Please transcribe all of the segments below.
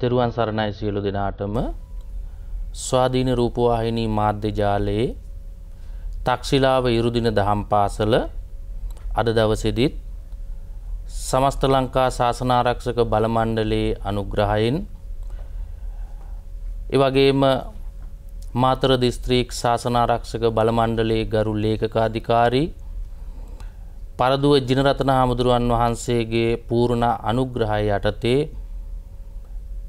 තෙරුවන් සරණයි සියලු දෙනාටම. ස්වාධීන රූපවාහිනී මාධ්‍ය ජාලයේ තක්ෂිලාව ඉරුදින දහම් පාසල අද දවසේදීත් සමස්ත ලංකා ශාසනාරක්ෂක බලමණ්ඩලයේ අනුග්‍රහයෙන් ඒ වගේම මාතර දිස්ත්‍රික් ශාසනාරක්ෂක බලමණ්ඩලයේ ගරු ලේකකාධිකාරී පරදුව ජිනරතන හාමුදුරුවන් වහන්සේගේ පූර්ණ අනුග්‍රහය යටතේ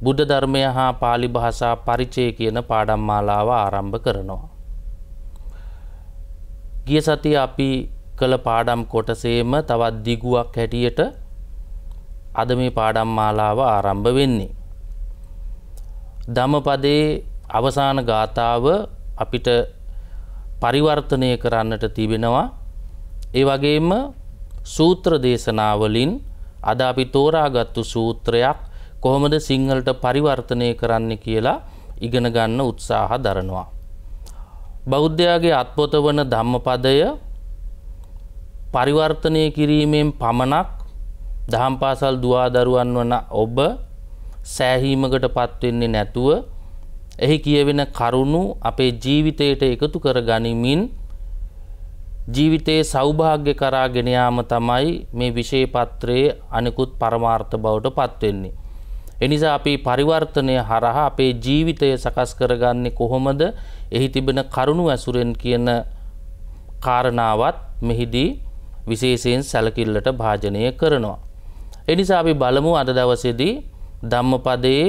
බුද්ධ ධර්මය හා පාලි භාෂා පරිචය කියන පාඩම් මාලාව ආරම්භ කරනවා. ගිය සතිය අපි කළ පාඩම් කොටසේම තවත් දිගුවක් හැටියට අද මේ පාඩම් මාලාව ආරම්භ වෙන්නේ. ධම්මපදයේ අවසාන ගාථාව අපිට පරිවර්තනය කරන්නට තිබෙනවා. ඒ වගේම සූත්‍ර දේශනාවලින් අද අපි තෝරාගත්තු සූත්‍රයක් කොහොමද සිංහලට පරිවර්තනය කරන්න කියලා ඉගෙන ගන්න උත්සාහ දරනවා. බෞද්ධයාගේ අත්පොත වන ධම්මපදය පරිවර්තනය කිරීමෙන් පමණක් දහම් පාසල් දුවාදරුවන් වන ඔබ සෑහීමකට පත්වෙන්නේ නැතුව එහි කියවෙන කරුණු අපේ ජීවිතයට එකතු කර ගනිමින් ජීවිතයේ සෞභාග්‍ය කරා ගෙන යාම තමයි මේ විෂය පත්‍රයේ අනිකුත් පරමාර්ථ බවට පත්වෙන්නේ. එනිසා අපි පරිවර්තනය හරහා අපේ ජීවිතය සකස් කරගන්නේ කොහොමද එහි තිබෙන කරුණු ඇසුරෙන් කියන කාරණාවත් මෙහිදී විශේෂයෙන් සැලකිල්ලට භාජනය කරනවා. එනිසා අපි බලමු අද දවසේදී ධම්මපදයේ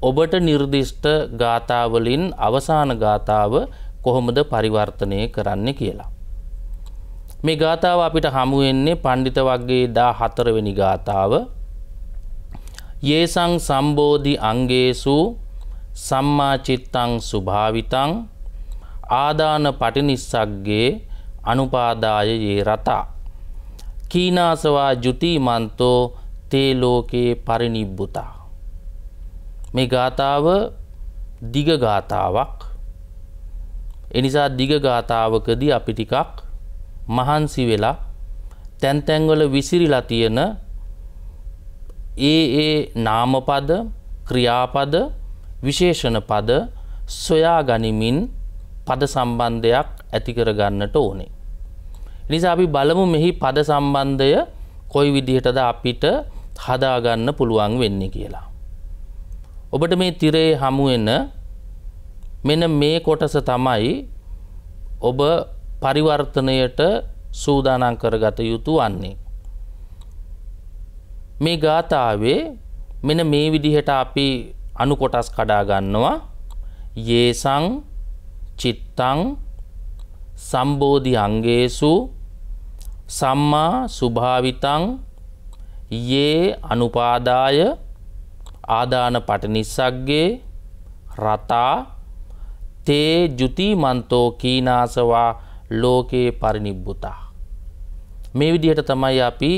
ඔබට නිර්දිෂ්ට ගාථාවලින් අවසාන ගාථාව කොහොමද පරිවර්තනය කරන්න කියලා. මේ ගාථාව අපිට හමුවෙන්නේ පණ්ඩිත වගේ දා හතරවෙනි ගාථාව යේසං සම්බෝධි අංගේසු සම්මාචිත්තං සුභාවිතං ආදාන පටිනිස්සක්ගේ අනුපාදාය යේ රතා. කීනාසවා ජුතිමන්තෝ තේ ලෝකයේ පරිනිබ්බුතා. මේ ගාථාව දිග ගාථාවක් එනිසා දිග ගාථාවකදී අපි ටිකක් මහන්සි වෙලා තැන් තැන්වල විසිරිලා තියෙන ඒ ඒ නාමපද ක්‍රියාපද විශේෂණ පද සොයා ගනිමින් පද සම්බන්ධයක් ඇති කරගන්නට ඕනේ. නිසා අපි බලමු මෙහි පද සම්බන්ධය කොයි විදිහටද අපිට හදාගන්න පුළුවන් වෙන්නේ කියලා. ඔබට මේ තිරේ හමුවෙන මෙන මේ කොටස තමයි ඔබ පරිවර්තනයට සූදානන් කරගත යුතු වන්නේ. මේ ගාථාවේ මෙන මේ විදිහට අපි අනු කොටස් කඩා ගන්නවා යේසං චිත්තං සම්බෝධි අංගේසු සම්මා සුභාවිතං යේ අනුපාදාය ආදාන පටනිස්සක්ගේ රතා තේ ජුතිමන්තෝ කීනාසවා ලෝකයේ පරිනිබ්බුතා. මේ විදිහට තමයි අපි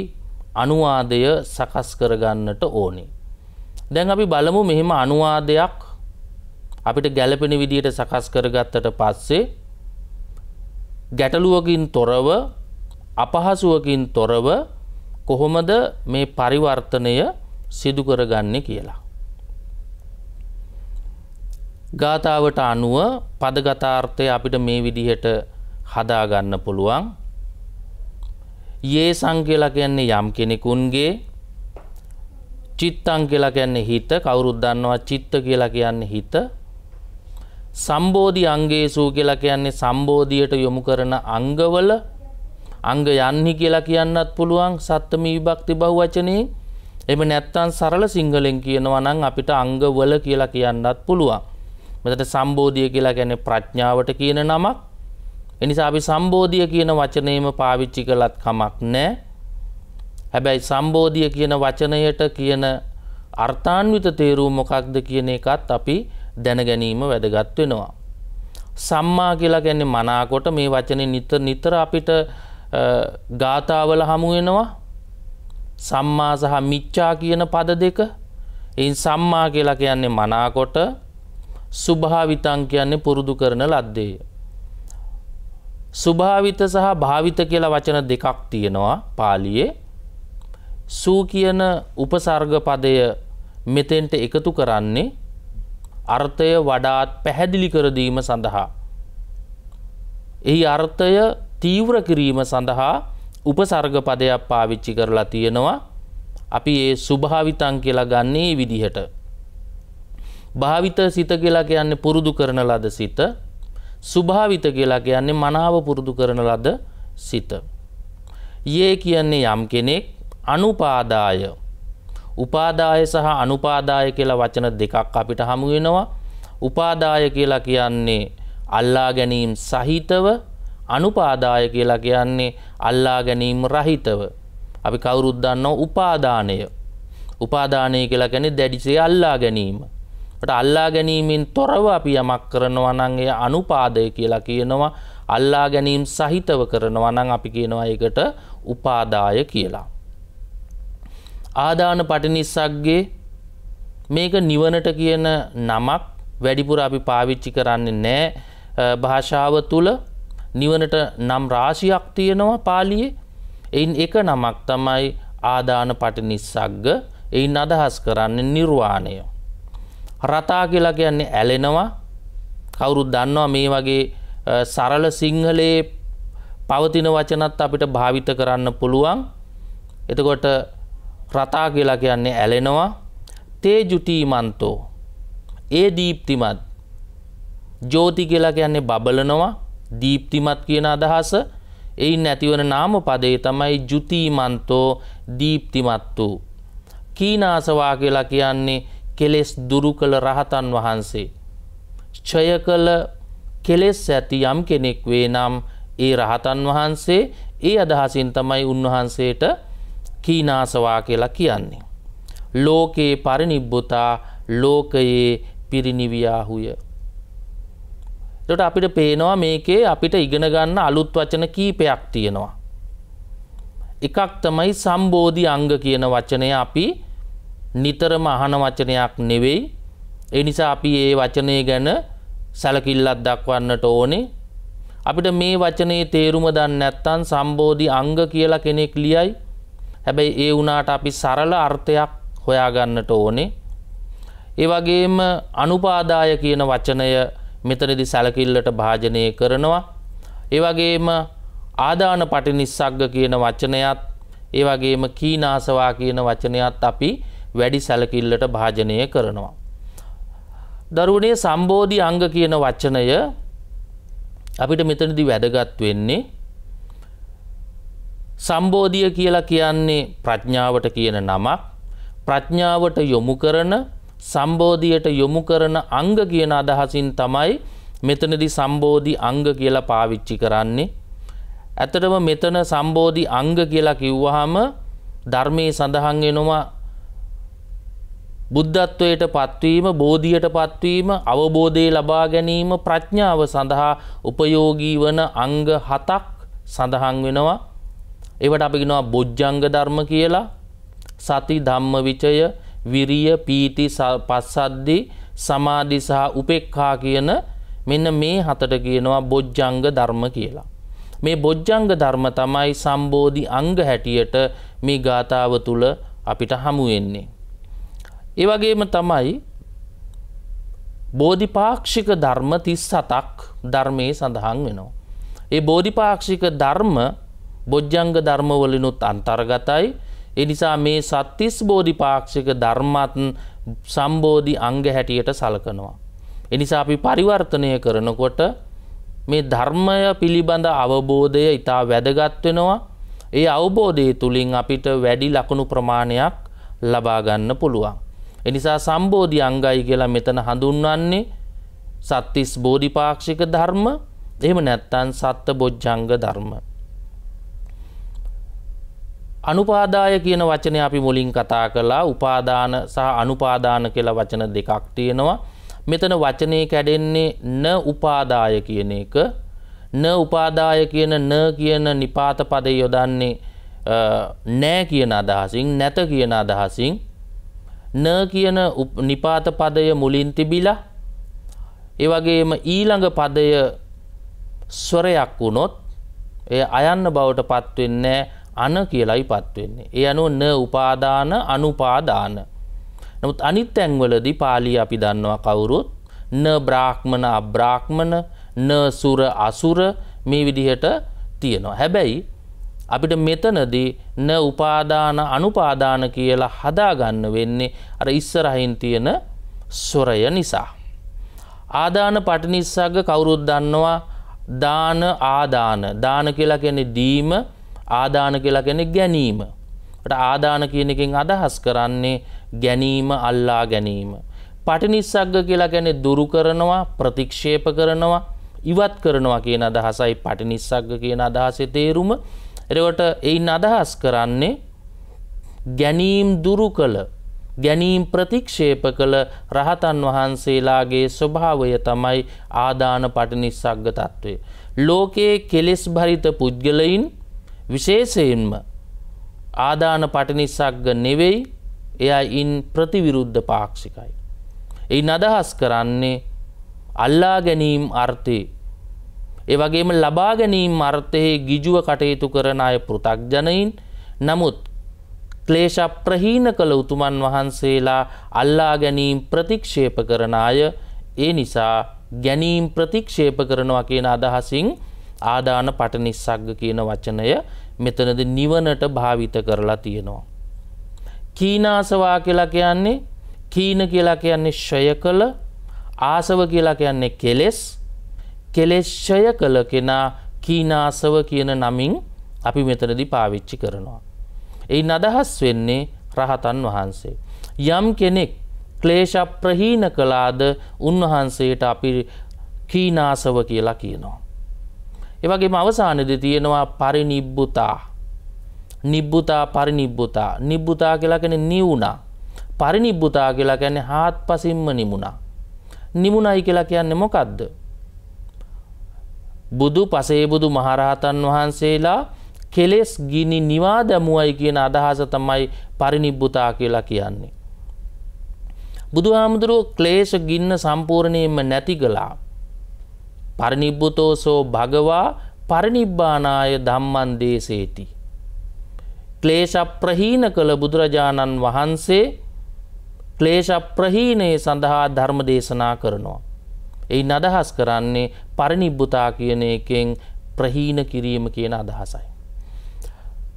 අනුවාදය සකස් කරගන්නට ඕනේ. දැන් අපි බලමු මෙහෙම අනුවාදයක් අපිට ගැලපෙන විදිහට සකස් කරගත්තට පස්සේ ගැටලුවකින් තොරව අපහසුවකින් තොරව කොහොමද මේ පරිවර්තනය සිදු කරගන්නේ කියලා. ගාථාවට අනුව පදගතාර්ථය අපිට මේ විදිහට හදාගන්න පුළුවන්. ඒ සං කියලා කියන්නේ යම් කෙනෙකුන්ගේ චිත්තං කියලා කියන්නේ හිත. කවුරුත් දන්නවා චිත්ත කියලා කියන්නේ හිත. සම්බෝධි අංගේසූ කියලා කියන්නේ සම්බෝධියට යොමු කරන අංගවල අංග යන්හි කියලා කියන්නත් පුළුවන් සත්තමී විභක්ති බහුවචනයේ එම නැත්තම් සරල සිංහලෙන් කියනවා නම් අපිට අංගවල කියලා කියන්නත් පුළුවන්. මෙතට සම්බෝධිය කියලා ගැන ප්‍රඥාවට කියන නමක්. එනිසා අපි සම්බෝධිය කියන වචනයම පාවිච්චි කළත් කමක් නෑ හැබැයි සම්බෝධිය කියන වචනයට කියන අර්ථාන්විත තේරුම් මොකක්ද කියන එකත් අපි දැනගැනීම වැදගත් වෙනවා. සම්මා කියලා ගැන්නේ මනාකොට මේ වචන නිතර නිතර අපිට ගාථාවල හමු වෙනවා සම්මා සහ මිච්චා කියන පද දෙක එයින් සම්මා කියලා කියන්නේ මනාකොට සුභාවිතං කියන්නේ පුරුදු කරන ලද්දේ. සුභාවිත සහ භාවිත කියලා වචන දෙකක් තියෙනවා පාලියේ සූ කියන උපසර්ග පදය මෙතෙන්ට එකතු කරන්නේ අර්ථය වඩාත් පැහැදිලි කරදීම සඳහා. එහි අර්ථය තීව්‍ර කිරීම සඳහා උපසර්ග පදයක් පාවිච්චි කරලා තියෙනවා අපි ඒ සුභාවිතං කියලා ගන්නේ විදිහට. භාවිත සිත කියලා කියන්නේ පුරුදු කරන ලද සිත සුභාවිත කියලා කියන්නේ මනාව පුරුදු කරන ලද සිත. ඒ කියන්නේ යම් කෙනෙක් අනුපාදාය උපාදාය සහ අනුපාදාය කියලා වචන දෙකක් අපිට හමු වෙනවා. උපාදාය කියලා කියන්නේ අල්ලා ගැනීම සහිතව අනුපාදාය කියලා කියන්නේ අල්ලා ගැනීම රහිතව. අපි කවුරුත් දන්නවා උපාදානය. උපාදානය කියලා කියන්නේ දැඩිසේ අල්ලා ගැනීම. ට අල්ලා ගැනීමෙන් තොරව අපි යමක් කරනවා නම් එය අනුපාදය කියලා කියනවා අල්ලා ගැනීම් සහිතව කරනවා නම් අපි කියනවා එකට උපාදාය කියලා. ආදාන පටිනිස්සක්ගේ මේක නිවනට කියන නමක් වැඩිපුර අපි පාවිච්චි කරන්නේ නෑ භාෂාව තුළ නිවනට නම් රාශියක් තියෙනවා පාලියේ එයින් එක නමක් තමයි ආදාන පටිනිස්සක්ග එයින් අදහස් කරන්නේ නිර්වාණය. රතා කියලා කියන්නේ ඇලෙනවා. කවුරුත් දන්නවා මේ වගේ සරල සිංහලයේ පවතින වචනත් අපිට භාවිත කරන්න පුළුවන්. එතකොට රතා කියලා කියන්නේ ඇලෙනවා. තේ ජුටීමන්තෝ ඒ දීප්තිමත්. ජෝති කියලා කියන්නේ බබලනවා. දීප්තිමත් කියන අදහස. එයින් ඇතිවන නාම පදේ තමයි ජුතීමන්තෝ දීප්තිමත් වූ කීනාසවා කියලා කියන්නේ කෙලෙස් දුරු කළ රහතන් වහන්සේ ඡය කළ කෙලෙස් ඇති යම් කෙනෙක් වේ නම් ඒ රහතන් වහන්සේ ඒ අදහසින් තමයි උන්වහන්සේට කීනාසවා කියලා කියන්නේ. ලෝකයේ පරිනිබ්බුතා ලෝකයේ පිරිනිවියාහුය. තොට අපිට පේනවා මේකේ අපිට ඉගෙන ගන්න අලුත් වචන කීපයක් තියෙනවා. එකක් තමයි සම්බෝධි අංග කියන වචනය අපි නිතරම අහන වචනයක් නෙවෙයි. ඒ නිසා අපි ඒ වචනය ගැන සැලකිල්ලත් දක්වන්නට ඕනේ. අපිට මේ වචනේ තේරුම දන්නේ නැත්නම් සම්බෝධි අංග කියලා කෙනෙක් ලියයි. හැබැයි ඒ වුණාට අපි සරල අර්ථයක් හොයාගන්නට ඕනේ. ඒ වගේම අනුපාදාය කියන වචනය මෙතනදි සැලකිල්ලට භාජනය කරනවා. ඒ වගේම ආදාන පටිනිස්සග්ග කියන වචනයත් ඒ වගේම කීනාසවා කියන වචනයත් අපි වැඩි සැලකිල්ලට භාජනය කරනවා. දරුවනේ සම්බෝධි අංග කියන වචනය අපිට මෙතනදි වැදගත් වෙන්නේ සම්බෝධිය කියලා කියන්නේ ප්‍රඥාවට කියන නමක් ප්‍රඥාවට යොමු කරන සම්බෝධියට යොමු කරන අංග කියන අදහසින් තමයි මෙතනදි සම්බෝධි අංග කියලා පාවිච්චි කරන්නේ. ඇතටම මෙතන සම්බෝධි අංග කියලා කිව්වහම ධර්මයේ සඳහන් වෙනවා බුද්ධත්වයට පත්වීම බෝධියට පත්වීම අවබෝධය ලබා ගැනීම ප්‍රඥාව සඳහා උපයෝගී වන අංග හතක් සඳහන් වෙනවා ඒවට අපි කියනවා බොජ්ජංග ධර්ම කියලා සති ධම්ම විචය විරිය පීති පස්සද්දි සමාධි සහ උපෙක්ඛා කියන මෙන්න මේ හතට කියනවා බොජ්ජංග ධර්ම කියලා. මේ බොජ්ජංග ධර්ම තමයි සම්බෝධි අංග හැටියට මේ ගාථාව තුල අපිට හමු වෙන්නේ. ඒ වගේම තමයි බෝධිපාක්ෂික ධර්ම 37ක් ධර්මයේ සඳහන් වෙනවා. ඒ බෝධිපාක්ෂික ධර්ම බොජ්ජංග ධර්මවලිනුත් අන්තර්ගතයි. එනිසා මේ සත්තිස් බෝධිපාක්ෂික ධර්මත් සම්බෝධි අංග හැටියට සලකනවා. එනිසා අපි පරිවර්තනය කරනකොට මේ ධර්මය පිළිබඳ අවබෝධය ඉතා වැදගත් වෙනවා. ඒ අවබෝධය තුළින් අපිට වැඩි ලකුණු ප්‍රමාණයක් ලබාගන්න පුළුවන්. එනිසා සම්බෝධි අංගයි කියලා මෙතන හඳුන්වන්නේ සත්තිස් බෝධිපාක්ෂික ධර්ම එහෙම නැත්තන් සත්ත බොජ්ජංග ධර්ම. අනුපාදාය කියන වචනය අපි මුලින් කතා කළා උපාදාන සහ අනුපාදාන කියලා වචන දෙකක් තියෙනවා. මෙතන වචනේ කැඩෙන්නේ න උපාදාය කියන එක. න උපාදාය කියන න කියන නිපාත පදේ යොදන්නේ නෑ කියන අදහසින් නැත කියන අදහසින් න කියන නිපාත පදය මුලින් තිබිලා ඒ වගේම ඊළඟ පදය ස්වරයක් වුණොත් එය අයන්න බවට පත්වෙන්නේ අන කියලයි පත්වෙන්නේ. ඒ අනුව න උපාදාන අනුපාදාන. නමුත් අනිත් තැන්වලදී පාලි අපි දන්නවා කවුරුත් න බ්‍රාහ්මණ අබ්‍රාහ්මණ න සුර අසුර මේ විදිහට තියෙනවා. හැබැයි අපිට මෙතනදී න උපාදාන අනුපාදාන කියලා හදාගන්න වෙන්නේ අර ඉස්සරහින් තියෙන ස්වරය නිසා. ආදාන පටිනිස්සග කවුරුත් දන්නවා දාන ආදාන දාන කියලා කියන්නේ දීම ආදාන කියලා කියන්නේ ගැනීම. ආදාන කියන එකෙන් අදහස් කරන්නේ ගැනීම අල්ලා ගැනීම. පටිනිස්සග්ග කියලා ගැන දුරු කරනවා ප්‍රතික්ෂේප කරනවා ඉවත් කරනවා කියන අදහසයි පටිනිස්සග්ග කියන අදහසේ තේරුම එරවට එයින් අදහස් කරන්නේ ගැනීම් දුරු කළ ගැනීම් ප්‍රතික්ෂේප කළ රහතන් වහන්සේලාගේ ස්වභාවය තමයි ආදාන පටිනිස්සග්ග තත්ත්වය. ලෝකයේ කෙලෙස් භරිත පුද්ගලයින් විශේෂයෙන්ම ආදාන පටිනිස්සග්ග නෙවෙයි එයා ඉන් ප්‍රතිවිරුද්ධ පාක්ෂිකයි. එයින් අදහස් කරන්නේ අල්ලා ගැනීම් අර්ථය. ඒවගේම ලබා ගැනීම් අර්ථයේ ගිජුව කටයුතු කරන අය පෘතක්ජනයින් නමුත් ක්ලේශ ප්‍රහීන කළ උතුමන් වහන්සේලා අල්ලා ගැනීම් ප්‍රතික්ෂේප කරන අය ඒ නිසා ගැනීම් ප්‍රතික්ෂේප කරනවා කියන අදහසින් ආදාන පටනිස්සක්ග කියන වචනය මෙතනද නිවනට භාවිත කරලා තියෙනවා. කීනාසවා කියලා කියන්නේ කීන කියලා කියන්නේ ශ්‍රය කළ ආසව කියලා කියන්නේ කෙලෙස් කෙලෙස්ෂය කළ කෙනා කීනාසව කියන නමින් අපි මෙතනදි පාවිච්චි කරනවා. එයි අදහස් වෙන්නේ රහතන් වහන්සේ. යම් කෙනෙක් ක්ලේශ ප්‍රහීන කලාද උන්වහන්සේට අපි කීනාසව කියලා කියනවා. එවගේම අවසානද තියෙනවා පරිනිබ්බුතා නිබ්බුතා පරිනිබ්බුතා නිබ්බුතා කියලා කෙන නිවුණා පරිනිබ්බුතා කියලා කියන්නේ හාත් පසින්ම නිමුණා. නිමුණයි කියලා කියන්නේ මොකක්ද. බුදු පසේබුදු මහරහතන් වහන්සේලා කෙලෙස් ගිනි නිවා දැමුවයි කියන අදහස තමයි පරිනිබ්බුතා කියලා කියන්නේ. බුදු හාමුදුරුව ක්ලේෂ ගින්න සම්පූර්ණයෙන්ම නැති කලා. පරිනිබ්බුතෝසෝ භගවා පරිනිබ්බානාය ධම්මන් දේශේති. ක්ලේශ ප්‍රහීන කළ බුදුරජාණන් වහන්සේ ක්ලේශ ප්‍රහීනය සඳහා ධර්ම දේශනා කරනවා. එයි අදහස් කරන්නේ පරිනිබ්බුතා කියන එකෙන් ප්‍රහීන කිරීම කියන අදහසයි.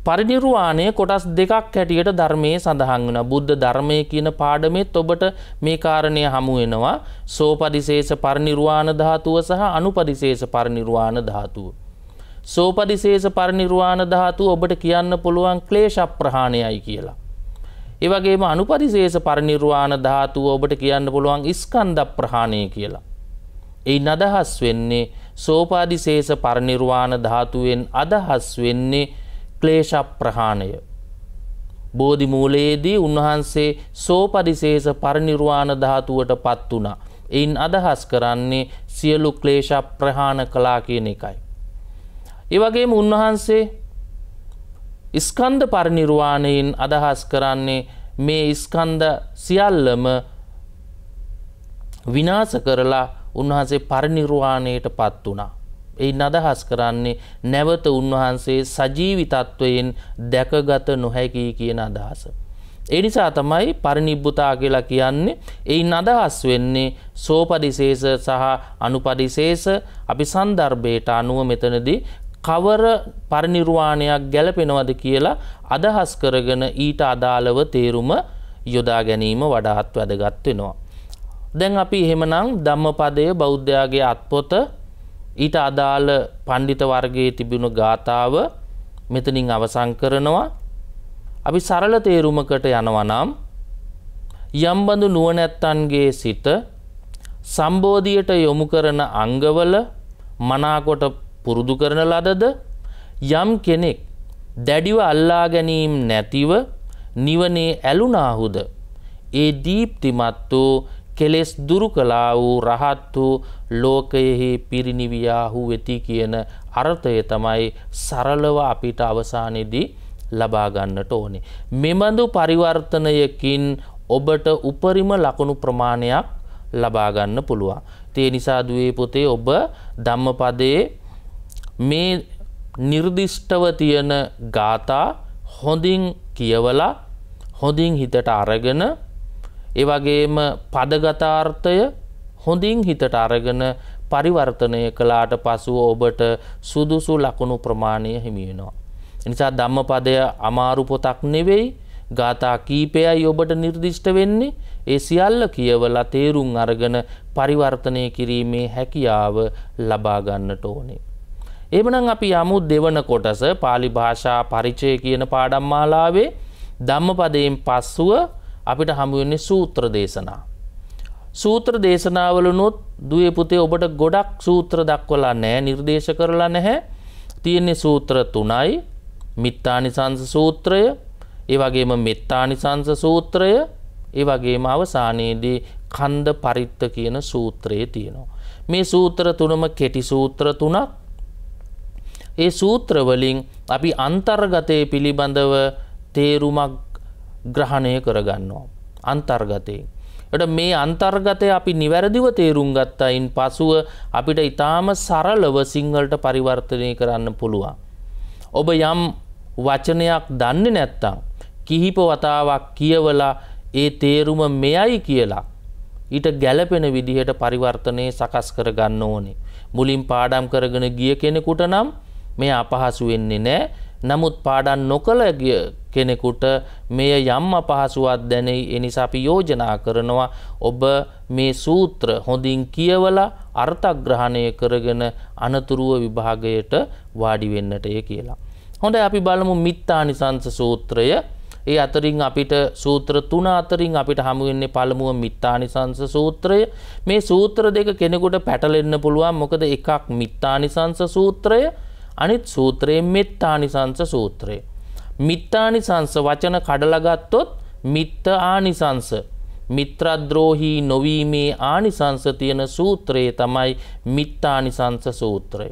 පරිනිර්වාණය කොටස් දෙකක් හැටියට ධර්මයේ සඳහන් වන බුද්ධ ධර්මය කියන පාඩමෙත් ඔබට මේ කාරණය හමු වෙනවා සෝපදිශේෂ පරිනිර්වාණ ධාතුව සහ අනුපදිශේෂ පරිනිර්වාණ ධාතුව. සෝපදිශේෂ පරිනිර්වාණ ධාතුව ඔබට කියන්න පුළුවන් ක්ලේශ ප්‍රහාණයයි කියලා. ඒවගේම අනුපරිශේෂ පරිනිර්වාණ ධාතුව ඔබට කියන්න පුළුවන් ස්කන්ධ ප්‍රහාණය කියලා. එයි අදහස් වෙන්නේ සෝපාදිශේෂ පරිනිර්වාණ ධාතුවෙන් අදහස් වෙන්නේ ක්ලේශ ප්‍රහාණය. බෝධි මූලයේදී උන්වහන්සේ සෝපදිශේෂ පරිනිර්වාණ ධාතුවට පත් වුණා. එයින් අදහස් කරන්නේ සියලු ක්ලේශ ප්‍රහාණ කලා කියන එකයි. ඒවගේම උන්වහන්සේ ස්කන්ධ පරිනිර්වාණයෙන් අදහස් කරන්නේ මේ ස්කන්ධ සියල්ලම විනාශ කරලා උන්වහන්සේ පරිනිර්වාණයට පත් වුණා. එයින් අදහස් කරන්නේ නැවත උන්වහන්සේ සජීවිතත්වයෙන් දැකගත නොහැකි කියන අදහස. ඒ නිසා තමයි පරිනිබ්බුතා කියලා කියන්නේ එයින් අදහස් වෙන්නේ සෝපදිශේෂ සහ අනුපදිශේෂ අපි සන්දර්භයට අනුව මෙතනදී කවර පරිනිර්වාණයක් ගැලපෙනවද කියලා අදහස් කරගෙන ඊට අදාළව තේරුම යොදා ගැනීම වඩාත් වැදගත් වෙනවා. දැන් අපි එහෙමනම් ධම්මපදය බෞද්ධයාගේ අත්පොත ඊට අදාළ පණ්ඩිත වර්ගයේ තිබුණු ගාථාව මෙතනින් අවසන් කරනවා. අපි සරල තේරුමකට යනවා නම් යම්බඳු නුවණැත්තන්ගේ සිත සම්බෝධියට යොමු කරන අංගවල මනාකොට පුරුදු කරන ලදද යම් කෙනෙක් දැඩිව අල්ලා ගැනීම් නැතිව නිවනේ ඇලුනාහුද ඒ දීප්තිමත් වූ කෙලෙස් දුරු කලා වූ රහත් වූ ලෝකයෙහි පිරිනිවියාහු වෙති කියන අර්ථය තමයි සරලව අපිට අවසානයේදී ලබාගන්නට ඕනේ. මෙබඳු පරිවර්තනයකින් ඔබට උපරිම ලකුණු ප්‍රමාණයක් ලබාගන්න පුළුවන්. තේ නිසා දුවේ පොතේ ඔබ ධම්මපදයේ මේ නිර්දිෂ්ටව තියෙන ගාථා හොඳින් කියවලා හොඳින් හිතට අරගෙන ඒ වගේම පදගතාර්ථය හොඳින් හිතට අරගෙන පරිවර්තනය කළාට පසුව ඔබට සුදුසු ලකුණු ප්‍රමාණය හිමි වෙනවා. නිසා ධම්මපදය අමාරු පොතක් නෙවෙයි ගාථා කීපයයි ඔබට නිර්දිෂ්ට වෙන්නේ ඒ සියල්ල කියවලා තේරුම් අරගෙන පරිවර්තනය කිරීමේ හැකියාව ලබා ගන්නට ඕනේ. එමනම් අපි යමු දෙවන කොටස pāli භාෂා පරිචය කියන පාඩම් මාලාවේ ධම්මපදයෙන් පස්සුව අපිට හමු වෙන්නේ සූත්‍ර දේශනා. සූත්‍ර දේශනාවලුනොත් දුවේ පුතේ ඔබට ගොඩක් සූත්‍ර දක්වලා නැහැ නිර්දේශ කරලා නැහැ. තියෙන්නේ සූත්‍ර තුනයි. මිත්තානිසංස සූත්‍රය, ඒ වගේම මෙත්තානිසංස සූත්‍රය, ඒ වගේම අවසානයේදී කන්ද පරිත්ත කියන සූත්‍රයේ තියෙනවා. මේ සූත්‍ර තුනම කෙටි සූත්‍ර තුනක්. ඒ සූත්‍ර වලින් අපි අන්තර්ගතය පිළිබඳව තේරුමක් ග්‍රහණය කරගන්නවා. අන්තර්ගතයෙන්. එට මේ අන්තර්ගතය අපි නිවැරදිව තේරුම් ගත්තයින් පසුව අපිට ඉතාම සරලව සිංහලට පරිවර්තනය කරන්න පුළුවන්. ඔබ යම් වචනයක් දන්නේ නැත්තම් කිහිප වතාවක් කියවලා ඒ තේරුම මෙයයි කියලා ඊට ගැලපෙන විදිහට පරිවර්තනය සකස් කර ගන්න ඕනේ. මුලින් පාඩම් කරගෙන ගිය කෙනෙකුට නම් මේ අපහසු වෙන්නේ නෑ නමුත් පාඩන් නොකළ කෙනෙකුට මෙය යම් අපහසුවත් දැනෙයි එනිසා අපි යෝජනා කරනවා ඔබ මේ සූත්‍ර හොඳින් කියවලා අර්ථග්‍රහණය කරගෙන අනතුරුව විභාගයට වාඩි වෙන්නටය කියලා. හොඳ අපි බලමු මිත්තානිසංස සූත්‍රය ඒ අතරින් අපිට සූත්‍ර තුන අතරින් අපිට හමුවෙන්නේ පළමුව මිත්තානිසංස සූත්‍රය මේ සූත්‍ර දෙක කෙනෙකුට පැටලෙන්න පුළුවන් මොකද එකක් මිත්තානිසංස සූත්‍රය අනිත් සූත්‍රයේ මෙත්තානිසංස සූත්‍රය. මිත්තානිසංස වචන කඩලගත්තොත් මිත්ත ආනිසංස මිත්‍රද්‍රෝහී නොවීමේ ආනිසංස තියෙන සූත්‍රයේ තමයි මිත්තානිසංස සූත්‍රය.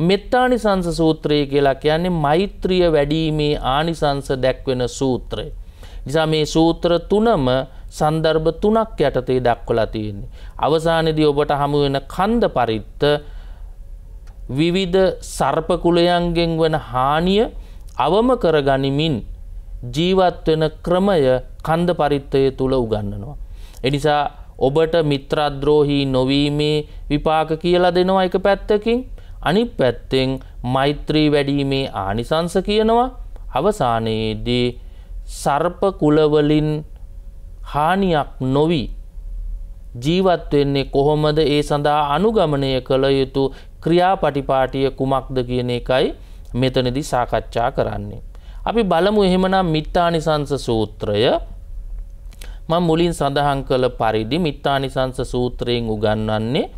මෙත්තානිසංස සූත්‍රය කියලා කියන්නේ මෛත්‍රිය වැඩීමේ ආනිසංස දැක්වෙන සූත්‍රය. නිසා මේ සූත්‍ර තුනම සන්දර්භ තුනක් යටතේ දක්වලා තියෙන්නේ. අවසානයේදී ඔබට හමු වෙන කන්ද පරිත්ත විවිධ සර්පකුලයන්ගෙන් වන හානිය අවම කරගනිමින් ජීවත් වෙන ක්‍රමය කන්ද පරිත්තය තුළ උගන්නනවා. එනිසා ඔබට මිත්‍රද්‍රෝහී නොවීමේ විපාක කියලා දෙනවා එක පැත්තකින්. අනි පැත්තෙන් මෛත්‍රී වැඩීමේ ආනිසංස කියනවා. අවසානයේදී සර්ප කුලවලින් හානියක් නොවී ජීවත් වෙන්නේ කොහොමද? ඒ සඳහා අනුගමනය කළ යුතු ක්‍රියාපටිපාටිය කුමක්ද කියන එකයි මෙතනදි සාකච්ඡා කරන්නේ. අපි බලමු එහෙමනම් මිත්තානිසංස සූත්‍රය මම මුලින් සඳහන් කළ පරිදි මිත්තානිසංස සූත්‍රයෙන් උගන්වන්නේ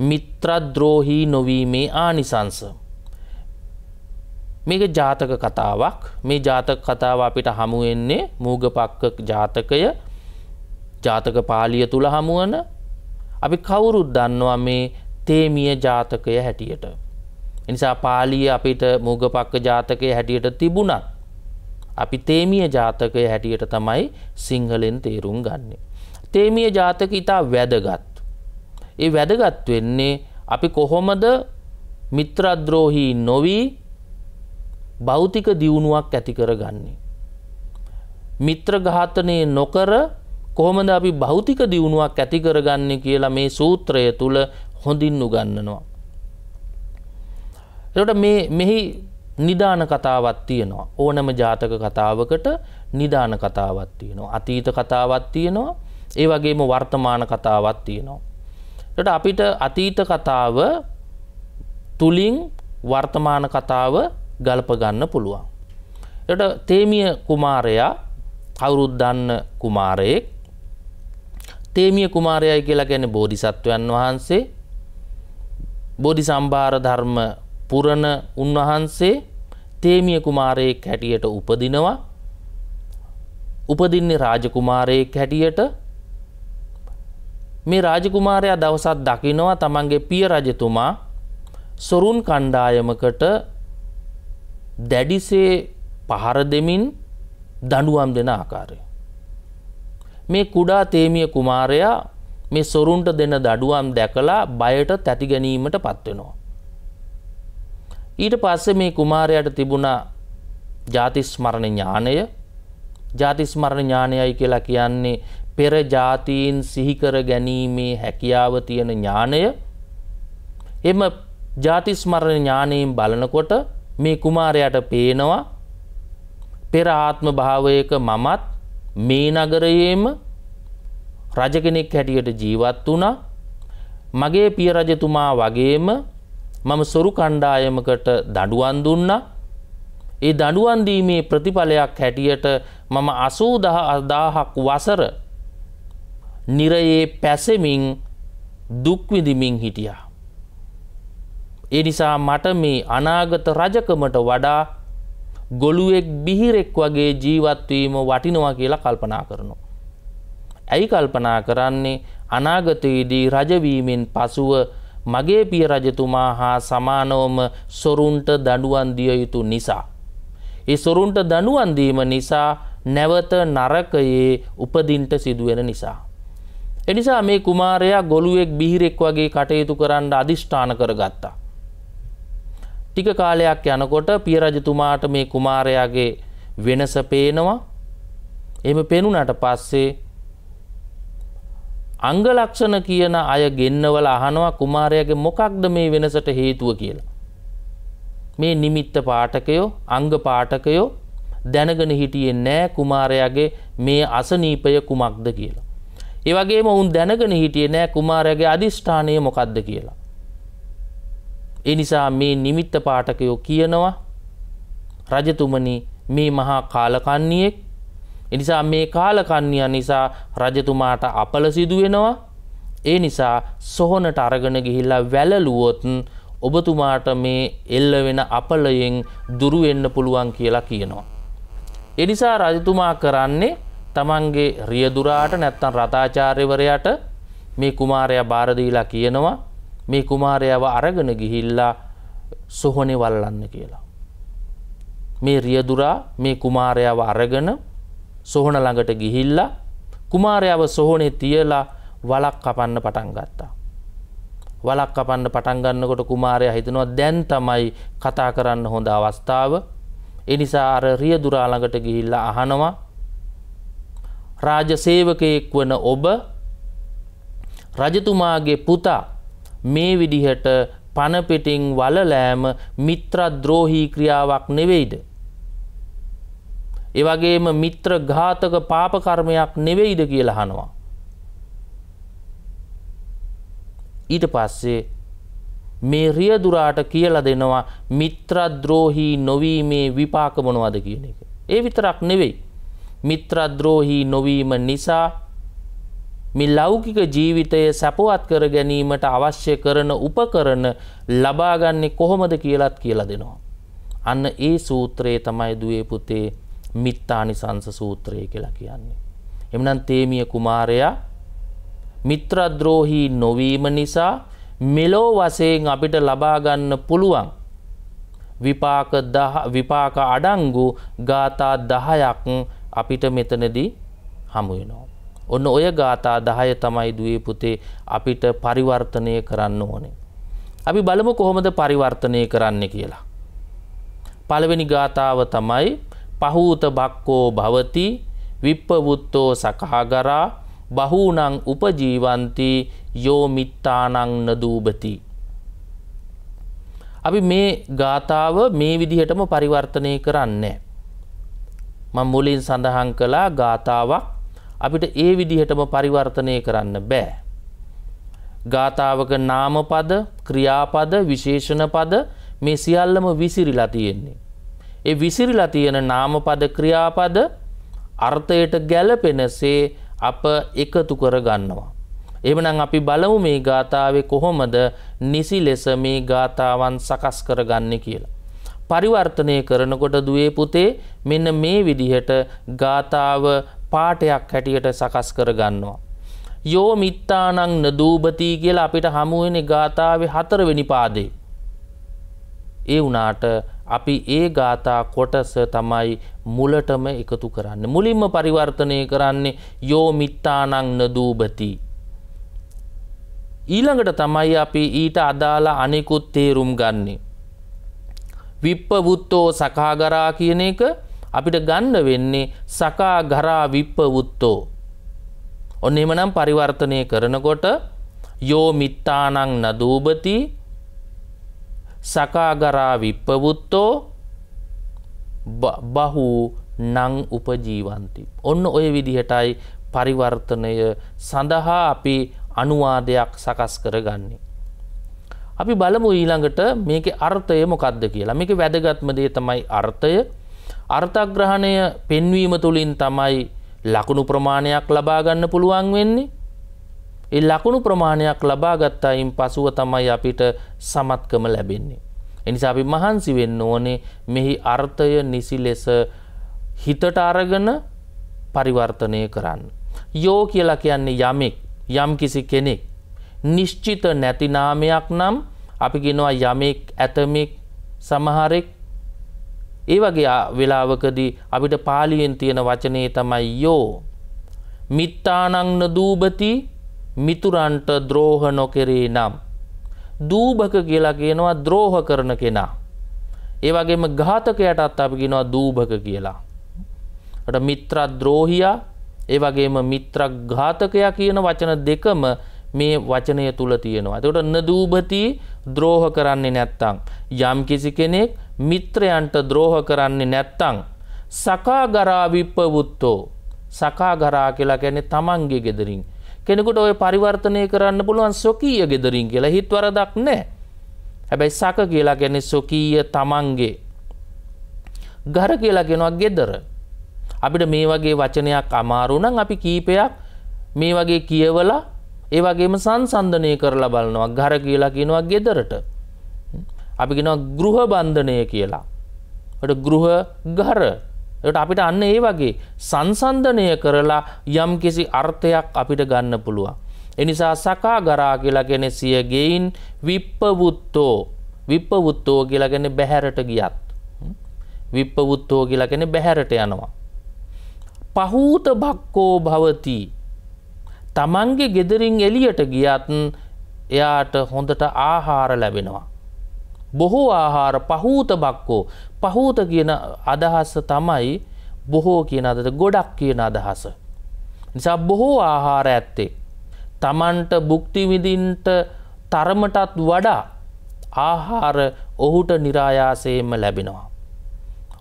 මිත්‍රද්‍රෝහී නොවීමේ ආනිසංස. මේක ජාතක කතාවක් මේ ජාතක කතාව අපිට හමුවෙන්නේ මූගපක්ක ජාතකය ජාතක පාලිය තුළ හමුවන අපි කවුරුත් දන්නවා මේ තේමිය ජාතකය හැටියට. එනිසා පාලිය අපිට මුගපක්ක ජාතකය හැටියට තිබුණත්. අපි තේමිය ජාතකය හැටියට තමයි සිංහලෙන් තේරුම් ගන්නේ. තේමිය ජාතක ඉතා වැදගත්. ඒ වැදගත් වෙන්නේ අපි කොහොමද මිත්‍රද්‍රෝහී නොවී භෞතික දියුණුවක් ඇති කරගන්නේ. මිත්‍ර ඝාතනය නොකර කොහොමද අපි භෞතික දියුණුවක් ඇති කරගන්නේ කියලා මේ සූත්‍රය තුල හොඳින් උගන්වනවා. එතකොට මේ මෙහි නිදාන කතාවක් තියෙනවා. ඕනම ජාතක කතාවකට නිදාන කතාවක් තියෙනවා. අතීත කතාවක් තියෙනවා. ඒ වගේම වර්තමාන කතාවක් තියෙනවා. එතකොට අපිට අතීත කතාව තුලින් වර්තමාන කතාව ගලප ගන්න පුළුවන්. එතකොට තේමිය කුමාරයා කවුරුත් දන්න කුමාරයෙක් තේමිය කුමාරයයි කියලා ගැන බෝධිසත්වයන් වහන්සේ බෝධි සම්භාර ධර්ම පුරණ උන්වහන්සේ තේමිය කුමාරයෙක් හැටියට උපදිනවා උපදින්නේ රාජකුමාරයෙක් හැටියට මේ රාජකුමාරයා දවසත් දකිනවා තමන්ගේ පිය රජතුමා සොරුන් කණ්ඩායමකට දැඩිසේ පහර දෙමින් දඩුවම් දෙන ආකාරය. මේ කුඩා තේමිය කුමාරයා මේ සොරුන්ට දෙන දඩුවම් දැකලා බයට තැති ගැනීමට පත්වෙනවා. ඊට පස්සේ මේ කුමාරයට තිබුණ ජාතිස්මරණ ඥානය ජාතිස්මරණ ඥානයයි කියලා කියන්නේ පෙර ජාතීන් සිහිකර ගැනීමේ හැකියාව තියෙන ඥානය එම ජාතිස්මරණ ඥානයෙන් බලනකොට මේ කුමාරයට පේනවා පෙර ආත්ම භාවයක මමත් මේ නගරයේම රජ කෙනෙක් හැටියට ජීවත් වුණා. මගේ පිය රජතුමා වගේම මම සොරු කණ්ඩායමකට දඩුවන් දුන්නා ඒ දඩුවන් දීමේ ප්‍රතිඵලයක් හැටියට මම 80000ක් වසර නිරයේ පැසෙමින් දුක් විඳිමින් හිටියා. ඒ නිසා මට මේ අනාගත රජකමට වඩා ගොළුෙක් බිහිරෙක් වගේ ජීවත් වීම වටිනවා කියලා කල්පනා කරනවා. ඇයි කල්පනා කරන්නේ අනාගතයේදී රජවීමෙන් පසුව මගේ පිය රජතුමා හා සමානවම සොරුන්ට දඩුවන් දිය යුතු නිසා. ඒ සොරුන්ට දනුවන් දීම නිසා නැවත නරකයේ උපදින්ට සිදුවෙන නිසා. එනිසා මේ කුමාරයා ගොළුවෙක් බිහිරෙක් වගේ කටයුතු කරන්න අධිෂ්ඨාන කරගත්තා. ටික කාලයක් යනකොට පිය රජතුමාට මේ කුමාරයාගේ වෙනස පේනවා. එහෙම පෙනුනට පස්සේ අංග ලක්ෂණ කියන අය ගෙන්නවල අහනවා කුමාරයාගේ මොකක්ද මේ වෙනසට හේතුව කියලා. මේ නිමිත්ත පාඨකයෝ අංග පාඨකයෝ දැනගෙන හිටියේ නෑ කුමාරයාගේ මේ අසනීපය කුමක්ද කියලා. ඒ වගේම උන් දැනගෙන හිටියේ නෑ කුමාරයාගේ අදිෂ්ඨානය මොකක්ද කියලා. ඒ නිසා මේ නිමිත්ත පාඨකයෝ කියනවා රජතුමනි මේ මහා කාලකන්ණියෙක් එනිසා මේ කාලකන්ණිය නිසා රජතුමාට අපල සිදු වෙනවා ඒ නිසා සොහොනට අරගෙන ගිහිල්ලා වැළලුවොත් ඔබතුමාට මේ එල්ල වෙන අපලයෙන් දුරු වෙන්න පුළුවන් කියලා කියනවා. එනිසා රජතුමා කරන්නේ තමන්ගේ රියදුරාට නැත්තම් රතාචාර්යවරයාට මේ කුමාරයා බාර දීලා කියනවා මේ කුමාරයාව අරගෙන ගිහිල්ලා සොහොනේ වල්ලන්න කියලා. මේ රියදුරා මේ කුමාරයාව අරගෙන සොහොන ළඟට ගිහිල්ලා කුමාරයාව සොහොනේ තියලා වලක් කපන්න පටන් ගත්තා. වලක් කපන්න පටන් ගන්නකොට කුමාරයා හිතනවා දැන් තමයි කතා කරන්න හොඳ අවස්ථාව. ඒ නිසා අර රියදුරා ළඟට ගිහිල්ලා අහනවා රාජ සේවකයෙක් වන ඔබ රජතුමාගේ පුතා මේ විදිහට පනපෙටින් වලලෑම මිත්‍රද්‍රෝහී ක්‍රියාවක් නෙවෙයිද. එවගේම මිත්‍ර ඝාතක පාපකර්මයක් නෙවෙයිද කියලා හනවා. ඊට පස්සේ මේ රියදුරාට කියලා දෙනවා මිත්‍රද්‍රෝහී නොවීමේ විපාක මොනවද කියන එක. ඒ විතරක් නෙවෙයි. මිත්‍රද්‍රෝහී නොවීම නිසා මේ ලෞකික ජීවිතය සැපවත් කර ගැනීමට අවශ්‍ය කරන උපකරණ ලබාගන්නේ කොහොමද කියලත් කියලා දෙනවා. අන්න ඒ සූත්‍රයේ තමයි දුවේ පුතේ මිත්තානිසංස සූත්‍රය කියලා කියන්නේ. එමනම් තේමිය කුමාරයා මිත්‍රද්‍රෝහී නොවීම නිසා මෙලෝ වශයෙන් අපිට ලබා ගන්න පුළුවන් විපාක විපාක අඩංගු ගාථා 10ක් අපිට මෙතනදී හමු වෙනවා. ඔන්න ඔය ගාථා 10 තමයි දුවේ පුතේ අපිට පරිවර්තනය කරන්න ඕනේ. අපි බලමු කොහොමද පරිවර්තනය කරන්න කියලා. පළවෙනි ගාථාව තමයි පහූත බක්කෝ භවති විප්පවුත්තෝ සකහාගරා බහූනං උපජීවන්ති යෝමිත්තානං නදූබති. අපි මේ ගාථාව මේ විදිහටම පරිවර්තනය කරන්නේ. මං මුලින් සඳහන් කළා ගාථාවක් අපිට ඒ විදිහටම පරිවර්තනය කරන්න බෑ. ගාථාවක නාමපද ක්‍රියාපද විශේෂණ පද මේ සියල්ලම විසිරිලා තියෙන්නේ. ඒ විසිරිලා තියෙන නාමපද ක්‍රියාපද අර්ථයට ගැලපෙනසේ අප එකතු කර ගන්නවා. එමනම් අපි බලමු මේ ගාථාවේ කොහොමද නිසි ලෙස මේ ගාථාවන් සකස් කරගන්නේ කියලා. පරිවර්තනය කරනකොට දුවේ පුතේ මෙන්න මේ විදිහට ගාථාව පාඨයක් හැටියට සකස් කරගන්නවා. යෝ මිත්තානං නදූපති කියලා අපිට හමු වෙන්නේ ගාථාවේ හතරවෙනි පාදේ. ඒ වුණාට අපි ඒ ගාථා කොටස තමයි මුලටම එකතු කරන්න. මුලින්ම පරිවර්තනය කරන්නේ යෝ මිත්තානං නදූපති. ඊළඟට තමයි අපි ඊට අදාළ අනෙකුත් තේරුම් ගන්නේ. විප්පවුත්තෝ සකාගරා කියන එක අපිට ගන්න වෙන්නේ සකා ගරා විප්පවුත්තෝ. ඔන්න එමනම් පරිවර්තනය කරනකොට යෝ මිත්තානං නදූබති සකාගරා විප්පවුත්තෝ බහු නං උපජීවන්ති. ඔන්න ඔය විදිහටයි පරිවර්තනය සඳහා අපි අනුවාදයක් සකස් කරගන්නේ. අපි බලමු ඊළඟට මේක අර්ථය මොකක්ද කියලා මේක වැදගත්මදේ තමයි අර්ථය අර්ථග්‍රහණය පෙන්වීම තුළින් තමයි ලකුණු ප්‍රමාණයක් ලබාගන්න පුළුවන් වෙන්නේ ඒ ලකුණු ප්‍රමාණයක් ලබාගත්තායින් පසුව තමයි අපිට සමත්කම ලැබෙන්නේ. එනිසා අපි මහන්සි වෙන්න ඕනේ මෙහි අර්ථය නිසි ලෙස හිතට අරගෙන පරිවර්තනය කරන්න. යෝ කියලා කියන්නේ යමෙක් යම් කිසි කෙනෙක් නිශ්චිත නැතිනාමයක් නම් අපි ගෙනවා යමෙක් ඇතමෙක් සමහරෙක් ඒ වගේ වෙලාවකදී අපිට පාලියෙන් තියෙන වචනේ තමයි යෝ මිත්තානං නදූබති මිතුරන්ට ද්‍රෝහ නොකෙරේ නම් දූභක කියලා කියනවා ද්‍රෝහ කරන කෙනා. ඒ වගේම ඝාතකයටත් අපි කියනවා දූභක කියලා. ට මිත්‍ර ද්‍රෝහියා ඒ වගේම මිත්‍ර ඝාතකයා කියන වචන දෙකම මේ වචනය තුල තියෙනවා. එතකොට නදූභති ද්‍රෝහ කරන්නේ නැත්තම් යම් කිසි කෙනෙක් මිත්‍රයන්ට ද්‍රෝහ කරන්නේ නැත්තම් සකාගරා විප්පවුත්තෝ සකාගරා කියලා කියන්නේ තමන්ගේ ගෙදරින් කෙනෙකුට ඔය පරිවර්තනය කරන්න පුළුවන් සොකීය ගෙදරින් කියලා හිත් වරදක් නෑ. හැබැයි සක කියලා ගැන සොකීය තමන්ගේ. ගර කියලා ගෙනවා ගෙදර. අපිට මේ වගේ වචනයක් අමාරුනම් අපි කීපයක් මේ වගේ කියවලා ඒ වගේම සංසන්ධනය කරලා බලනවා ගර කියලා කියනවා ගෙදරට. අපි කෙනවා ගෘහ බන්ධනය කියලා. ගෘහ ගර එට අපිට අන්න ඒ වගේ සංසන්ධනය කරලා යම් කිසි අර්ථයක් අපිට ගන්න පුළුවන්. එනිසා සකා ගරා කියලා ගැන සියගෙයින් විප්පවුත්තෝ විප්පවුත්තෝ කියලා ගැන බැහැරට ගියත්. විප්පවුත්තෝ කියලා ගැන බැහැරට යනවා. පහූත භක්කෝ භවති තමන්ගේ ගෙදරින් එලියට ගියත් එයාට හොඳට ආහාර ලැබෙනවා. බොහෝ ආහාර පහූත බක්කෝ පහූත කියන අදහස තමයි බොහෝ කියන අදට ගොඩක් කියන අදහස. නිසා බොහෝ ආහාර ඇත්තේ. තමන්ට බුක්තිවිදින්ට තරමටත් වඩා ආහාර ඔහුට නිරායාසයෙන්ම ලැබෙනවා.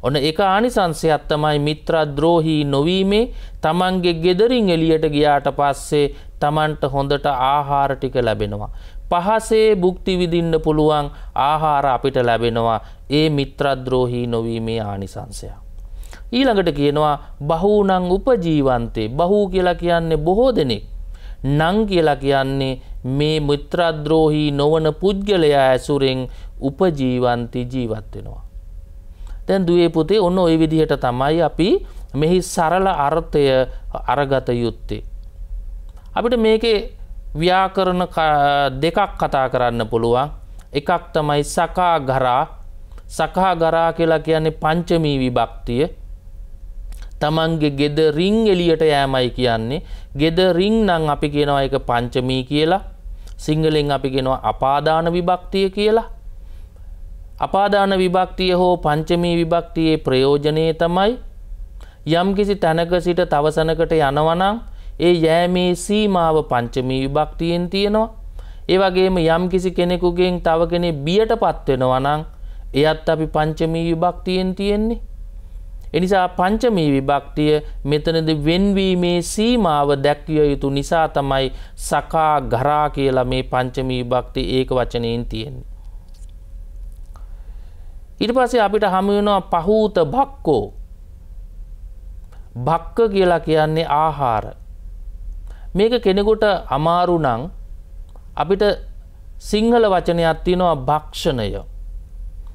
ඔන්න එක ආනිසංසයක් තමයි මිත්‍රද්‍රෝහී නොවීමේ තමන්ගේ ගෙදරින් එලියට ගියාට පස්සේ තමන්ට හොඳට ආහාර ටික ලැබෙනවා. පහසේ බුක්ති විදින්න පුළුවන් ආහාර අපිට ලැබෙනවා ඒ මිත්‍රද්‍රෝහී නොවීමේ ආනිසංසය. ඊළඟට කියනවා බහූනං උපජීවන්තේ බහූ කියලා කියන්නේ බොහෝ දෙනෙක්. නං කියලා කියන්නේ මේ මිත්‍රද්‍රෝහී නොවන පුද්ගලයා ඇසුරෙන් උපජීවන්ති ජීවත්වෙනවා. තැන් දුවේ පුතේ ඔන්න ඔය විදිහට තමයි අපි මෙහි සරල අර්ථය අරගත යුත්තේ. අපිට මේකේ ව්‍යාකරණ දෙකක් කතා කරන්න පුළුවන්. එකක් තමයි සකා ගරා සකහා ගරා කියලා කියන්නේ පංචමී විභක්තිය. තමන්ගේ ගෙද රිං එලියට යෑමයි කියන්නේ. ගෙද රිං නං අපි කියනවා එක පංචමී කියලා. සිංහලෙන් අපි කෙනවා අපාදාන විභක්තිය කියලා. අපාදාන විභක්තිය හෝ පංචමී විභක්තියේ ප්‍රයෝජනය තමයි යම්කිසි තැනක සිට තවසනකට යනවනං ඒ යෑමේ සීමාව පංචමී විභක්තියෙන් තියෙනවා. ඒ වගේම යම් කිසි කෙනෙකුගෙන් තව කෙනෙ බියට පත්වෙනවා නම් එයත් අපි පංචමී විභක්තියෙන් තියෙන්නේ. එනිසා පංචමී විභක්තිය මෙතනද වෙන්වීමේ සීමාව දැක්විය යුතු නිසා තමයි සකා ගරා කියලා මේ පංචමී විභක්ති ඒක වචනයෙන් තියෙන්නේ. ඊට පස්සේ අපිට හමුවෙනවා පහූත භක්කෝ භක්ක කියලා කියන්නේ ආහාර මේක කෙනෙකුට අමාරු නං අපිට සිංහල වචනයක් තියෙනවා භක්ෂණය.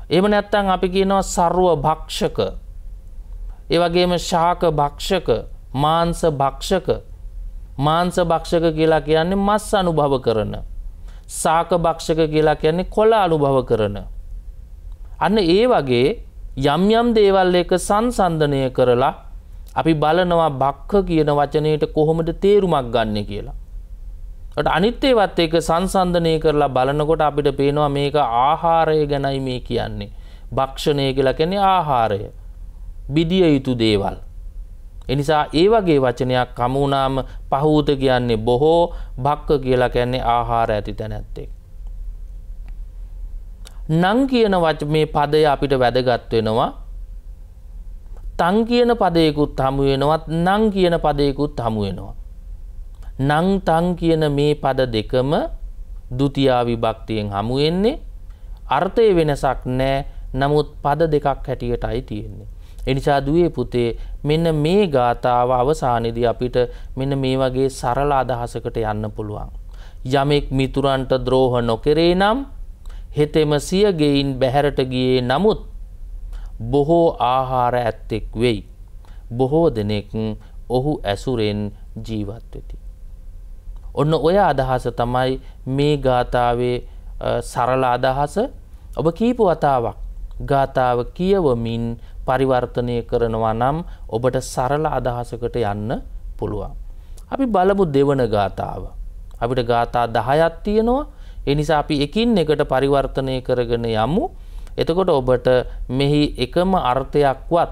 එම නැත්තං අපි කියනවා සර්ව භක්ෂක. ඒවගේම ශාක භක්ෂක මාන්ස භක්ෂක මාන්ස භක්ෂක කියලා කියන්නේ මස් අනුභව කරන. සාක භක්ෂක කියලා කියන්නේ කොල අනුභව කරන. අන්න ඒ වගේ යම් යම් දේවල් එක සංසන්ධනය කරලා අපි බලනවා බක්ක කියන වචනයට කොහොමද තේරුමක් ගන්න කියලා. අනිත්තේවත් එක සංසන්ධනය කරලා බලනකොට අපිට පේනවා මේක ආහාරය ගැනයි මේ කියන්නේ. භක්ෂණය කියලා කැනෙ ආහාරය. බිදිය යුතු දේවල්. එනිසා ඒ වගේ වචනයක් කමුණාම පහූත කියන්නේ බොහෝ භක්ක කියලා කියන්නේ ආහාර ඇති තැනැත්තෙක්. නං කියන වච මේ පදය අපිට වැදගත් වෙනවා තං කියන පදයකුත් හමු වෙනවත් නං කියන පදයකුත් හමු වෙනවා. නං තං කියන මේ පද දෙකම දුතියා විභක්තියෙන් හමුවෙන්නේ අර්ථය වෙනසක් නෑ නමුත් පද දෙකක් හැටියටයි තියෙන්නේ. එනිසා දුවේ පුතේ මෙන්න මේ ගාථාව අවසානයේදී අපිට මෙන්න මේ වගේ සරල අදහසකට යන්න පුළුවන්. යමෙක් මිතුරන්ට ද්‍රෝහ නොකරේ නම් හෙතෙම සිය ගෙයින් බැහැරට ගියේ නමුත් බොහෝ ආහාර ඇත්තෙක් වෙයි. බොහෝ දෙනෙක් ඔහු ඇසුරෙන් ජීවත් වෙති. ඔන්න ඔය අදහස තමයි මේ ගාථාවේ සරල අදහස ඔබ කීප වතාවක් ගාථාව කියවමින් පරිවර්තනය කරනවා නම් ඔබට සරල අදහසකට යන්න පුළුවන්. අපි බලමු දෙවන ගාථාව. අපිට ගාථා දහයක් තියෙනවා එනිසා අපි එකින් එකට පරිවර්තනය කරගෙන යමු එතකොට ඔබට මෙහි එකම අර්ථයක්වත්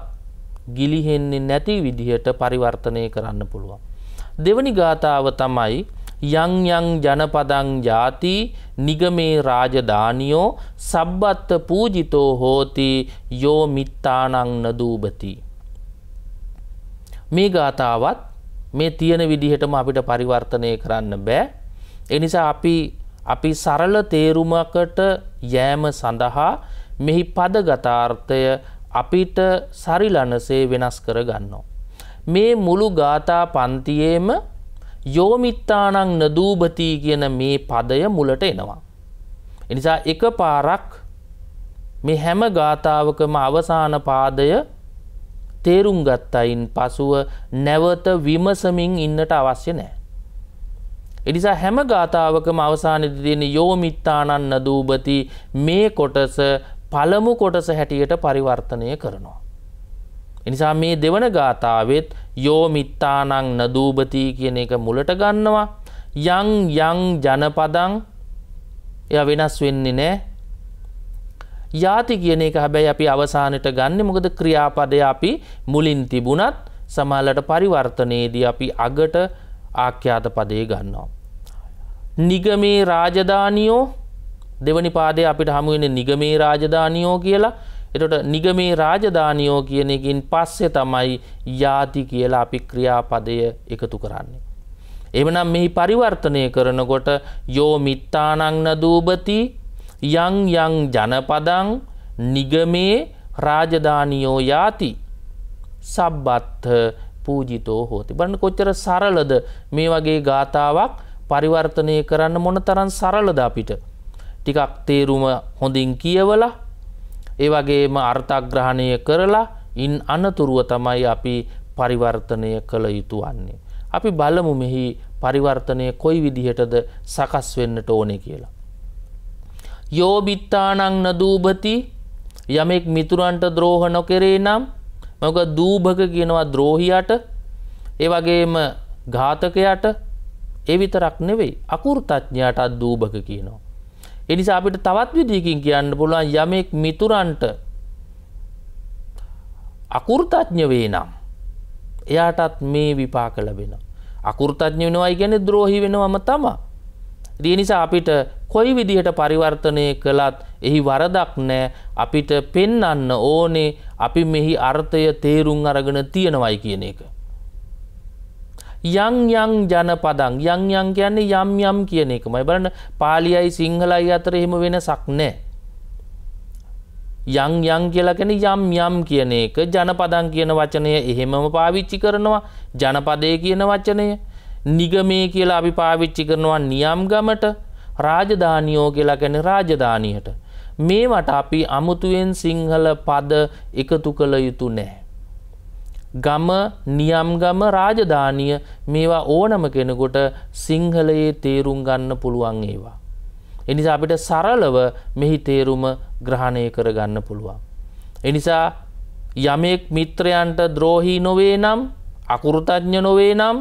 ගිලිහෙන්නේ නැති විදිහට පරිවර්තනය කරන්න පුළුවන්. දෙවනි ගාථාව තමයි යං යං ජනපදං ජාති නිගමේ රාජධානියෝ සබ්බත්ත පූජිතෝ හෝති යෝ මිත්තානං නදූබති. මේ ගාථාවත් මේ තියෙන විදිහටම අපිට පරිවර්තනය කරන්න බෑ. එනිසා අපි අපි සරල තේරුමකට යෑම සඳහා මෙහි පදගතාර්ථය අපිට සරිලනසේ වෙනස් කර ගන්නවා. මේ මුළු ගාථා පන්තියේම යෝමිත්තානං නදූභතිී කියන මේ පදය මුලට එනවා. එනිසා එක පාරක් මේ හැම ගාථාවකම අවසාන පාදය තේරුම් ගත්තයින් පසුව නැවත විමසමින් ඉන්නට අවශ්‍ය නෑ. එනිසා හැම ගාථාවකම අවසානති තියෙන යෝමිත්තානන්න දූපති මේ කොටස පළමු කොටස හැටියට පරිවර්තනය කරනවා. එනිසා මේ දෙවන ගාථාවත් යෝමිත්තානං නදූපති කියන එක මුලට ගන්නවා යං යං ජනපදං එය වෙනස් වෙන්නේ නෑ යාති කියන එක හැබැයි අපි අවසානට ගන්න මොකද ක්‍රියාපදය අපි මුලින් තිබුණත් සමල්ලට පරිවර්තනයේදී අපි අගට ආඛ්‍යාත පදය ගන්නවා. නිගමේ රාජධානියෝ දෙවනි පාදය අපිට හමුවෙන නිගමේ රාජධානියෝ කියලා එතට නිගමේ රාජධානියෝ කියන එකින් පස්සෙ තමයි යාති කියලා අපි ක්‍රියාපදය එකතු කරන්නේ. එවනම් මෙහි පරිවර්තනය කරනකොට යෝ මිත්තානං නදූපති යං යං ජනපදං නිගමේ රාජධානියෝ යාති සබ්බත්හ පූජිතෝ හෝති. බන්න කොච්චර සරලද මේ වගේ ගාථාවක් පරිවර්තනය කරන්න මොන තරන් සරලද අපිට. ටිකක් තේරුම හොඳින් කියවලා ඒ වගේම අර්ථග්‍රහණය කරලා ඉන් අනතුරුව තමයි අපි පරිවර්තනය කළ යුතු වන්නේ. අපි බලමු මෙහි පරිවර්තනය කොයි විදිහටද සකස් වෙන්නට ඕනෙ කියලා. යෝබිත්තානං නදූභති යමෙක් මිතුරන්ට ද්‍රෝහ නොකෙරේ නම් මොක දූභක කියනවා ද්‍රෝහියට ඒ වගේම ඝාතකයට ඒ විතරක් නෙවෙයි අකුෘතඥයාටත් දූභක කියනවා. එනිසා අපිට තවත් විදිකින් කියන්න පුළුවන් යමෙක් මිතුරන්ට අකුෘතඥ වේ නම් එයාටත් මේ විපාක ලැබෙන. අකුෘතඥ වෙනවයි ගැන ද්‍රෝහි වෙනවම තමා. ඒ නිසා අපිට කොයි විදිහට පරිවර්තනය කළත් එහි වරදක් නෑ අපිට පෙන්නන්න ඕනේ අපි මෙහි අර්ථය තේරුම් අරගෙන තියෙනවයි කියන එක. යං යං ජනපදං යං යං කියන්නේ යම් යම් කියන එකමයි බලන්න පාලියයි සිංහලයි අතර එහෙම වෙනසක් නෑ. යං යං කියලාගෙන යම් යම් කියන එක ජනපදං කියන වචනය එහෙමම පාවිච්චි කරනවා ජනපදය කියන වචනය නිගමේ කියලා අපි පාවිච්චි කරනවා නියම් ගමට රාජධානියෝ කියලා ගැන රාජධානයට. මේවට අපි අමුතුවෙන් සිංහල පද එකතු කළ යුතු නෑ. ගම නියම්ගම රාජධානිය මේවා ඕනම කෙනෙකුට සිංහලයේ තේරුම් ගන්න පුළුවන් ඒවා. එනිසා අපිට සරලව මෙහි තේරුම ග්‍රහණය කර ගන්න පුළුවන්. එනිසා යමෙක් මිත්‍රයන්ට ද්‍රෝහී නොවේ නම් අකුරුතඥ නොවේ නම්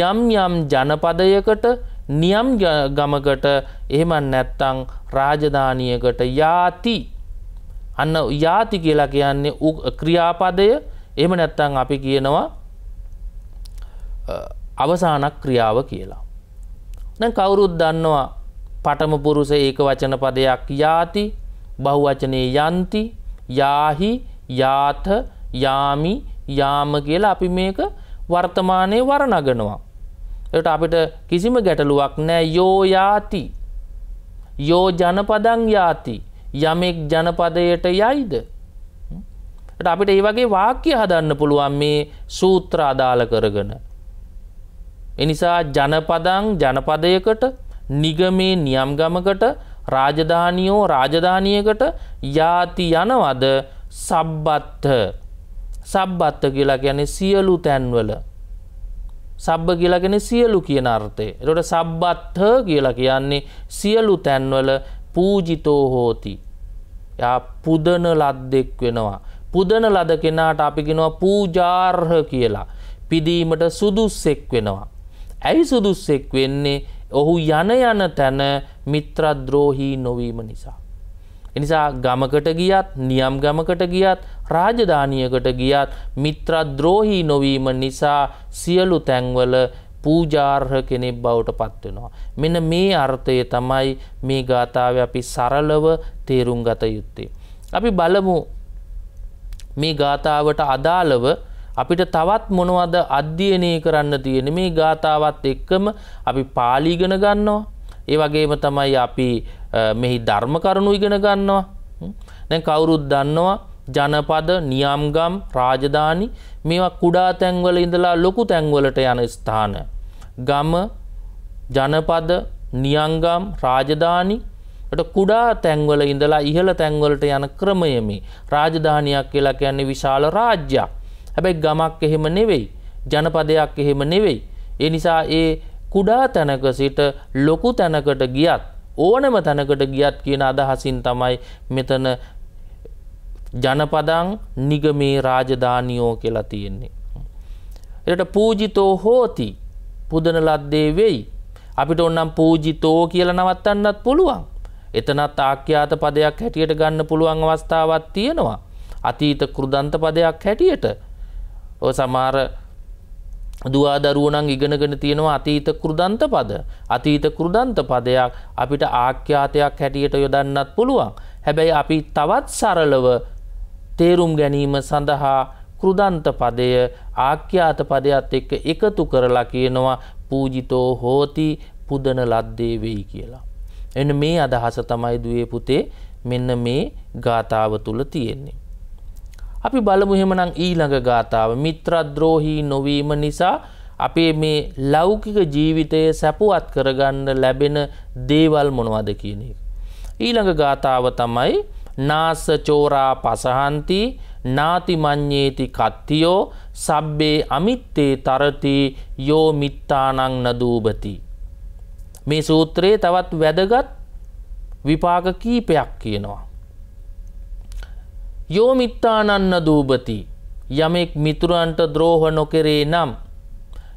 යම් යම් ජනපදයකට නියම් ගමකට එහෙමන් නැත්තං රාජධානියකට යාති අන්න යාති කියලා කියන්නේ ක්‍රියාපදය එහෙම නැත්තම් අපි කියනවා අවසානක් ක්‍රියාව කියලා. දැන් කවුරුත් දන්නවා පටම පුරුෂ ඒක වචන පදයක් යාති බහුවචනයේ යන්ති යාහි යාත යාමි යාම කියලා අපි මේක වර්තමානයේ වරණගනවා. එට අපිට කිසිම ගැටලුවක් නෑ යෝ යාති යෝ ජනපදං යාති යමෙක් ජනපදයට යයිද. අපිට ඒ වගේ වාක්‍ය හදන්න පුළුවන් මේ සූත්‍ර අදාළ කරගෙන. එනිසා ජනපදං ජනපදයකට නිගමේ නියම්ගමකට රාජධානියෝ රාජධානියකට යාති යනවද සබ්බත්ත සබ්බත්ත කියලා ගැන සියලු තැන්වල සබ්බ කියලාගෙන සියලු කියන අර්ථය. එතකොට සබ්බත්ත කියලා කියන්නේ සියලු තැන්වල පූජිතෝ හෝති. යා පුදන ලද්දෙක් වෙනවා. පුදන ලද කෙනාට අපි කියනවා පූජාර්හ කියලා. පිදීමට සුදුස්සෙක් වෙනවා. ඇයි සුදුස්සෙක් වෙන්නේ ඔහු යන යන තැන මිත්‍රද්‍රෝහී නොවීම නිසා. එනිසා ගමකට ගියත් නියම් ගමකට ගියත් රාජධානියකට ගියත් මිත්‍රද්‍රෝහී නොවීම නිසා සියලු තැන්වල පූජාර්හ කෙනෙක් බවට පත්වෙනවා. මෙන මේ අර්ථය තමයි මේ ගාථාව අපි සරලව තේරුම් ගත යුත්තේ. අපි බලමු මේ ගාථාවට අදාළව අපිට තවත් මොනවද අධ්‍යයනය කරන්න තියෙන මේ ගාථාවත් එක්කම අපි පාලිගන ගන්නවා. ඒ වගේම තමයි අපි මෙහි ධර්ම කරුණු ඉගෙන ගන්නවා. දැන් කවුරුත් දන්නවා ජනපද නියම්ගම් රාජධානි මේවා කුඩා තැන්වල ඉඳලා ලොකු තැන්වලට යන ස්ථාන. ගම ජනපද නියංගම් රාජධානි කුඩා තැන්වල ඉඳලා ඉහළ තැන්වලට යන ක්‍රමය මේ රාජධානයක් කියලා කියන්නේ විශාල රාජ්‍යයක්. හැබැයි ගමක් එහෙම නෙවෙයි. ජනපදයක් එහෙම නෙවෙයි. ඒ නිසා ඒ කුඩා තැනක සිට ලොකු තැනකට ගියත් ඕනම තැනකට ගියත් කියන අදහසින් තමයි මෙතන ජනපදං නිගමේ රාජධානියෝ කියලා තියෙන්නේ. එට පූජිතෝ හෝති පුදන ලද්දේ වෙයි. අපිට ඔන්නම් පූජිතෝ කියල නවත්තන්නත් පුළුවන්. එතනත් ආක්‍යාත පදයක් හැටියට ගන්න පුළුවන් අවස්ථාවත් තියෙනවා. අතීත කෘදන්ත පදයක් හැටියට ඔය සමහර දුවාදරුවනං ඉගෙනගෙන තියෙනවා අතීත කෘදන්ත පද. අතීත කෘදන්ත පදයක් අපිට ආක්‍යාතයක් හැටියට යොදන්නත් පුළුවන්. හැබැයි අපි තවත් සරලව තේරුම් ගැනීම සඳහා කෘදන්ත පදය ආක්‍යාත පදයක් එක්ක එකතු කරලා කියනවා පූජිතෝ හෝති පුදන ලද්දේ වෙයි කියලා. එන්න මේ අදහස තමයි දුවේ පුතේ මෙන්න මේ ගාථාව තුළ තියෙන්නේ. අපි බලමු එහෙමනම් ඊළඟ ගාථාව මිත්‍රද්‍රෝහී නොවීම නිසා අපේ මේ ලෞකික ජීවිතය සැපුවත් කරගන්න ලැබෙන දේවල් මොනවද කියන එක. ඊළඟ ගාථාව තමයි නාස චෝරා පසහන්ති නාතිමං්්‍යේති කත්තියෝ සබ්බේ අමිත්තේ තරති යෝ මිත්තානං නදූබති. මේ සූත්‍රයේ තවත් වැදගත් විපාක කීපයක් කියනවා. යෝමිත්තානන්න දූපති යමෙක් මිතුරන්ට ද්‍රෝහ නොකෙරේ නම්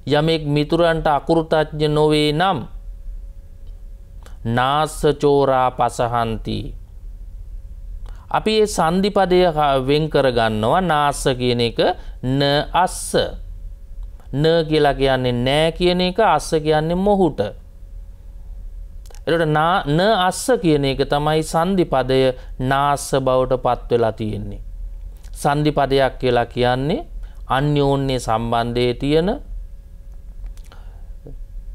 යමෙක් මිතුරන්ට අකුරුතඥ නොවේ නම් නාස්සචෝරා පසහන්ති. අපි ඒ සන්ධිපදය වෙන් කරගන්නවා නාස්ස කියන එක න අස්ස න කියලා කියන්නේ නෑ කියන එක අස්ස කියන්නේ මොහුට එට න අස්ස කියන එක තමයි සන්ධිපදය නාස්ස බවට පත්වෙලා තියෙන්නේ. සන්ධිපදයක් කියලා කියන්නේ අන්‍යෝන්‍ය සම්බන්ධය තියෙන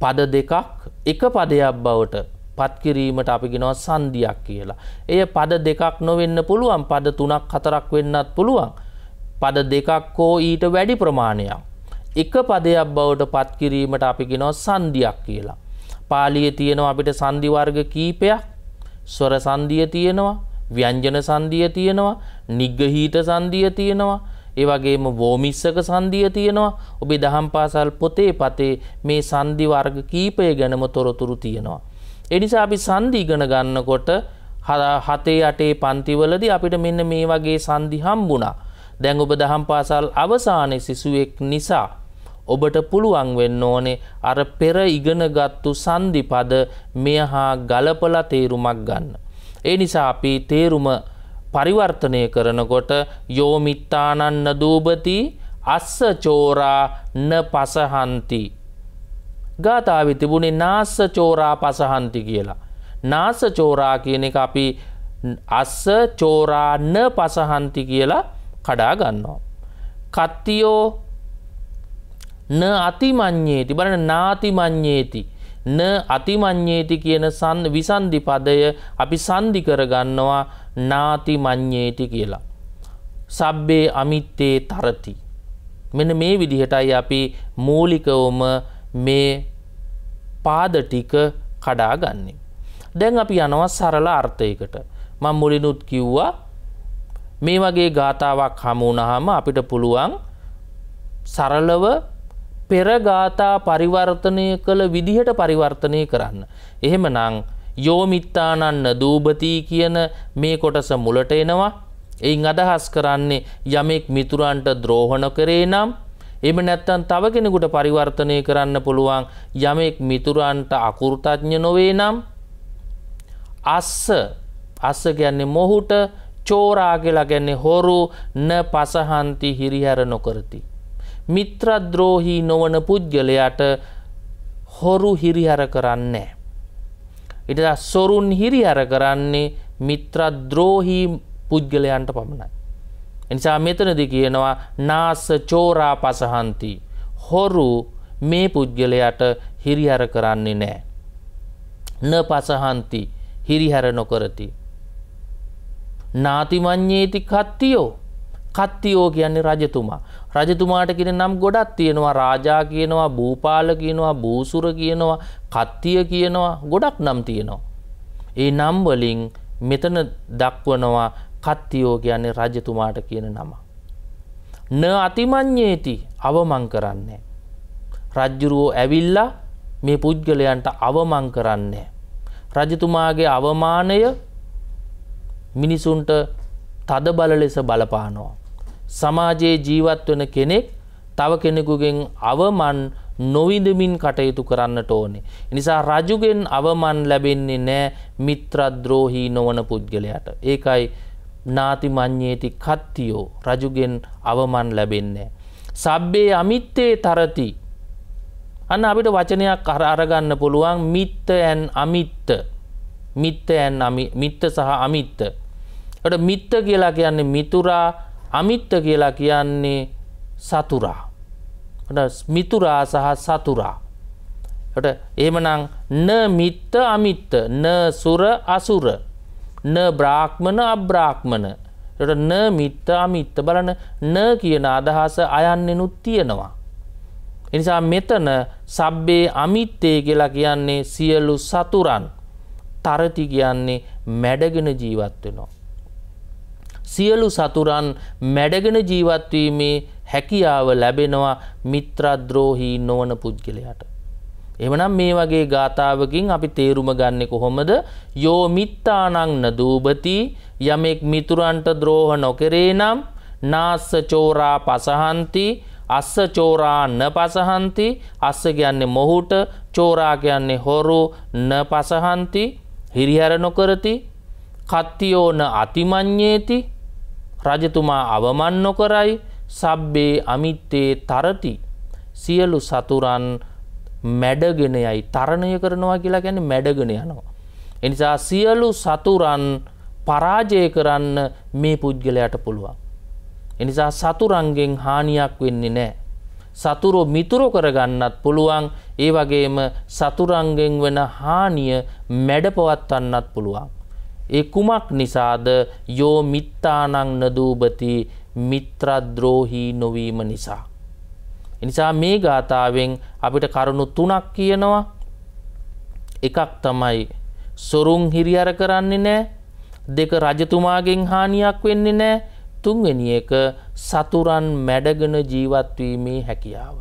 පද දෙකක් එක පදයක් බවට පත්කිරීමට අපි ගෙනව සන්ධියක් කියලා. එය පද දෙකක් නොවෙන්න පුළුවන් පද තුනක් හතරක් වෙන්නත් පුළුවන්. පද දෙකක් හෝ ඊට වැඩි ප්‍රමාණයක්. එක පදයක් බවට පත්කිරීමට අපි ගෙනව සන්ධියක් කියලා. පාලිය තියෙනවා අපිට සන්ධිවර්ග කීපයක් ස්වර සන්ධිය තියෙනවා ව්‍යංජන සන්ධිය තියෙනවා නිග්ගහීත සන්ධිය තියෙනවා ඒ වගේම වෝමිස්සක සන්ධිය තියෙනවා ඔබේ දහම් පාසල් පොතේ පතේ මේ සන්ධි වර්ග කීපය ගැනම තොරතුරු තියෙනවා. එනිසා අපි සන්ධි ඉගෙන ගන්නකොට හතේ අටේ පන්තිවලදී අපිට මෙන්න මේ වගේ සන්ධි හම්බුණා. දැන් ඔබ දහම් පාසල් අවසානයේ සිසුවෙක් නිසා ඔබට පුළුවන් වෙන්න ඕනේ අර පෙර ඉගෙනගත්තු සන්ධිපද මෙය හා ගලපලා තේරුමක් ගන්න. ඒ නිසා අපි තේරුම පරිවර්තනය කරනකොට යෝමිත්තානන්න දූපති අස්ස චෝරා න පසහන්ති. ගාථාව තිබුණේ නාස්ස චෝරා පසහන්ති කියලා. නාස චෝරා කියන එක අපි අස්ස චෝරා න පසහන්ති කියලා කඩා ගන්නවා. කත්තියෝ න අතිමං්්‍යේති බලන නාතිමං්්‍යේති න අතිමං්්‍යේති කියන සන් විසන්ධි පදය අපි සන්ධි කරගන්නවා නාතිමං්්‍යේති කියලා. සබ්බේ අමිත්තේ තරති. මෙන මේ විදිහටයි අපි මූලිකවම මේ පාද ටික කඩාගන්නේ. දැන් අපි යනවා සරල අර්ථයකට මං මුලිනුත් කිව්වා මේ වගේ ගාථාවක් හමුණහම අපිට පුළුවන් සරලව පෙරගාථා පරිවර්තනය කළ විදිහට පරිවර්තනය කරන්න. එහෙම නං යෝමිත්තානන්න දූපතිී කියන මේ කොටස මුලට එනවා එයින් අදහස් කරන්නේ යමෙක් මිතුරන්ට ද්‍රෝහණ කරේ නම් එම නැත්තන් තව කෙනෙකුට පරිවර්තනය කරන්න පුළුවන් යමෙක් මිතුරන්ට අකුෘතඥ නොවේ නම් අස්ස අස්ස ගැන්නේ මොහුට චෝරා කියලා ගැන්නේ හොරු න පසහන්ති හිරිහැර නොකරති. මිත්‍රද්‍රෝහී නොවන පුද්ගලයාට හොරු හිරිහර කරන්නේ. ඉට සොරුන් හිරිහර කරන්නේ මිත්‍රද්‍රෝහී පුද්ගලයන්ට පමණයි. එනිසා මෙතනදි කියනවා නාස චෝරා පසහන්ති. හොරු මේ පුද්ගලයට හිරිහර කරන්නේ නෑ. න පසහන්ති හිරිහැර නොකරති. නාතිමං්්‍යේති කත්තියෝ කත්තියෝ කියන්නේ රජතුමා. රජතුමාට කියෙන නම් ගොඩක් තියෙනවා රාජා කියනවා භූපාල කියනවා භූසුර කියනවා කත්තිය කියනවා ගොඩක් නම් තියෙනවා. ඒ නම්වලින් මෙතන දක්වනවා කත්තියෝ කියන්නේ රජතුමාට කියන නම. න අතිමං්්‍යේති අවමං කරන්නේ. රජ්ජුරුවෝ ඇවිල්ලා මේ පුද්ගලයන්ට අවමං කරන්නේ. රජතුමාගේ අවමානය මිනිසුන්ට තද බල ලෙස බලපානවා. සමාජයේ ජීවත් වන කෙනෙක් තව කෙනෙකුගෙන් අවමන් නොවිදමින් කටයුතු කරන්නට ඕනේ. නිසා රජුගෙන් අවමන් ලැබෙන්නේ නෑ මිත්‍රද්‍රෝහී නොවන පුද්ගලයට. ඒකයි නාති මං්්‍යේති කත්තියෝ රජුගෙන් අවමන් ලැබෙන්නේ. සබ්බේ අමිත්තේ තරති. අන්න අපිට වචනයක් කර අරගන්න පුළුවන් මිත්ත ඇන් අමිත්ත. මිත්ත ඇන් මිත්ත සහ අමිත්ත. ට මිත්ත කියලා කියන්නේ මිතුරා අමිත්ත කියලා කියන්නේ සතුරා. මිතුරා සහ සතුරා. එහෙමනං න මිත්ත අමිත්ත න සුර අසුර න බ්‍රාක්්මණ අබ්‍රාක්්මණ න මිත්ත අමිත්ත බලන න කියන අදහස අයන්නෙනුත් තියෙනවා. එනිසා මෙතන සබ්බේ අමිත්තේ කියලා කියන්නේ සියලු සතුරන් තරති කියන්නේ මැඩගෙන ජීවත් වෙනවා. සියලු සතුරන් මැඩගෙන ජීවත්වීමේ හැකියාව ලැබෙනවා මිත්‍රද්‍රෝහී නොවන පුද්ගලයාට. එමනම් මේ වගේ ගාථාවකින් අපි තේරුම ගන්න කොහොමද යෝ මිත්තානං නදූපති යමෙක් මිතුරන්ට ද්‍රෝහ නොකරේ නම් නාස්ස චෝරා පසහන්ති අස්ස චෝරා න පසහන්ති අස්ස කියන්නේ මොහුට චෝරා කියන්නේ හොරු න පසහන්ති හිරිහැර නොකරති කත්තියෝන අතිමං්්‍යේති රජතුමා අවමන් නොකරයි සබ්බේ අමිත්තේ තරති සියලු සතුරන් මැඩගෙනයයි තරණය කරනවා කියලා ගැන මැඩගෙන යනවා. එනිසා සියලු සතුරන් පරාජය කරන්න මේ පුද්ගලයට පුළුවන්. එනිසා සතුරන්ගෙන් හානියක් වෙන්නේ නෑ. සතුරෝ මිතුරු කරගන්නත් පුළුවන් ඒ වගේම සතුරන්ගෙන් වෙන හානිය මැඩපවත්වන්නත් පුළුවන්. ඒ කුමක් නිසාද යෝ මිත්තානං නදූපති මිත්‍රද්‍රෝහී නොවීම නිසා. එනිසා මේ ගාථාවෙන් අපිට කරුණු තුනක් කියනවා එකක් තමයි සොරුන් හිරිහර කරන්නේ නෑ දෙක රජතුමාගෙන් හානියක් වෙන්නේ නෑ තුන්වෙනි එක සතුරන් මැඩගෙන ජීවත්වීමේ හැකියාව.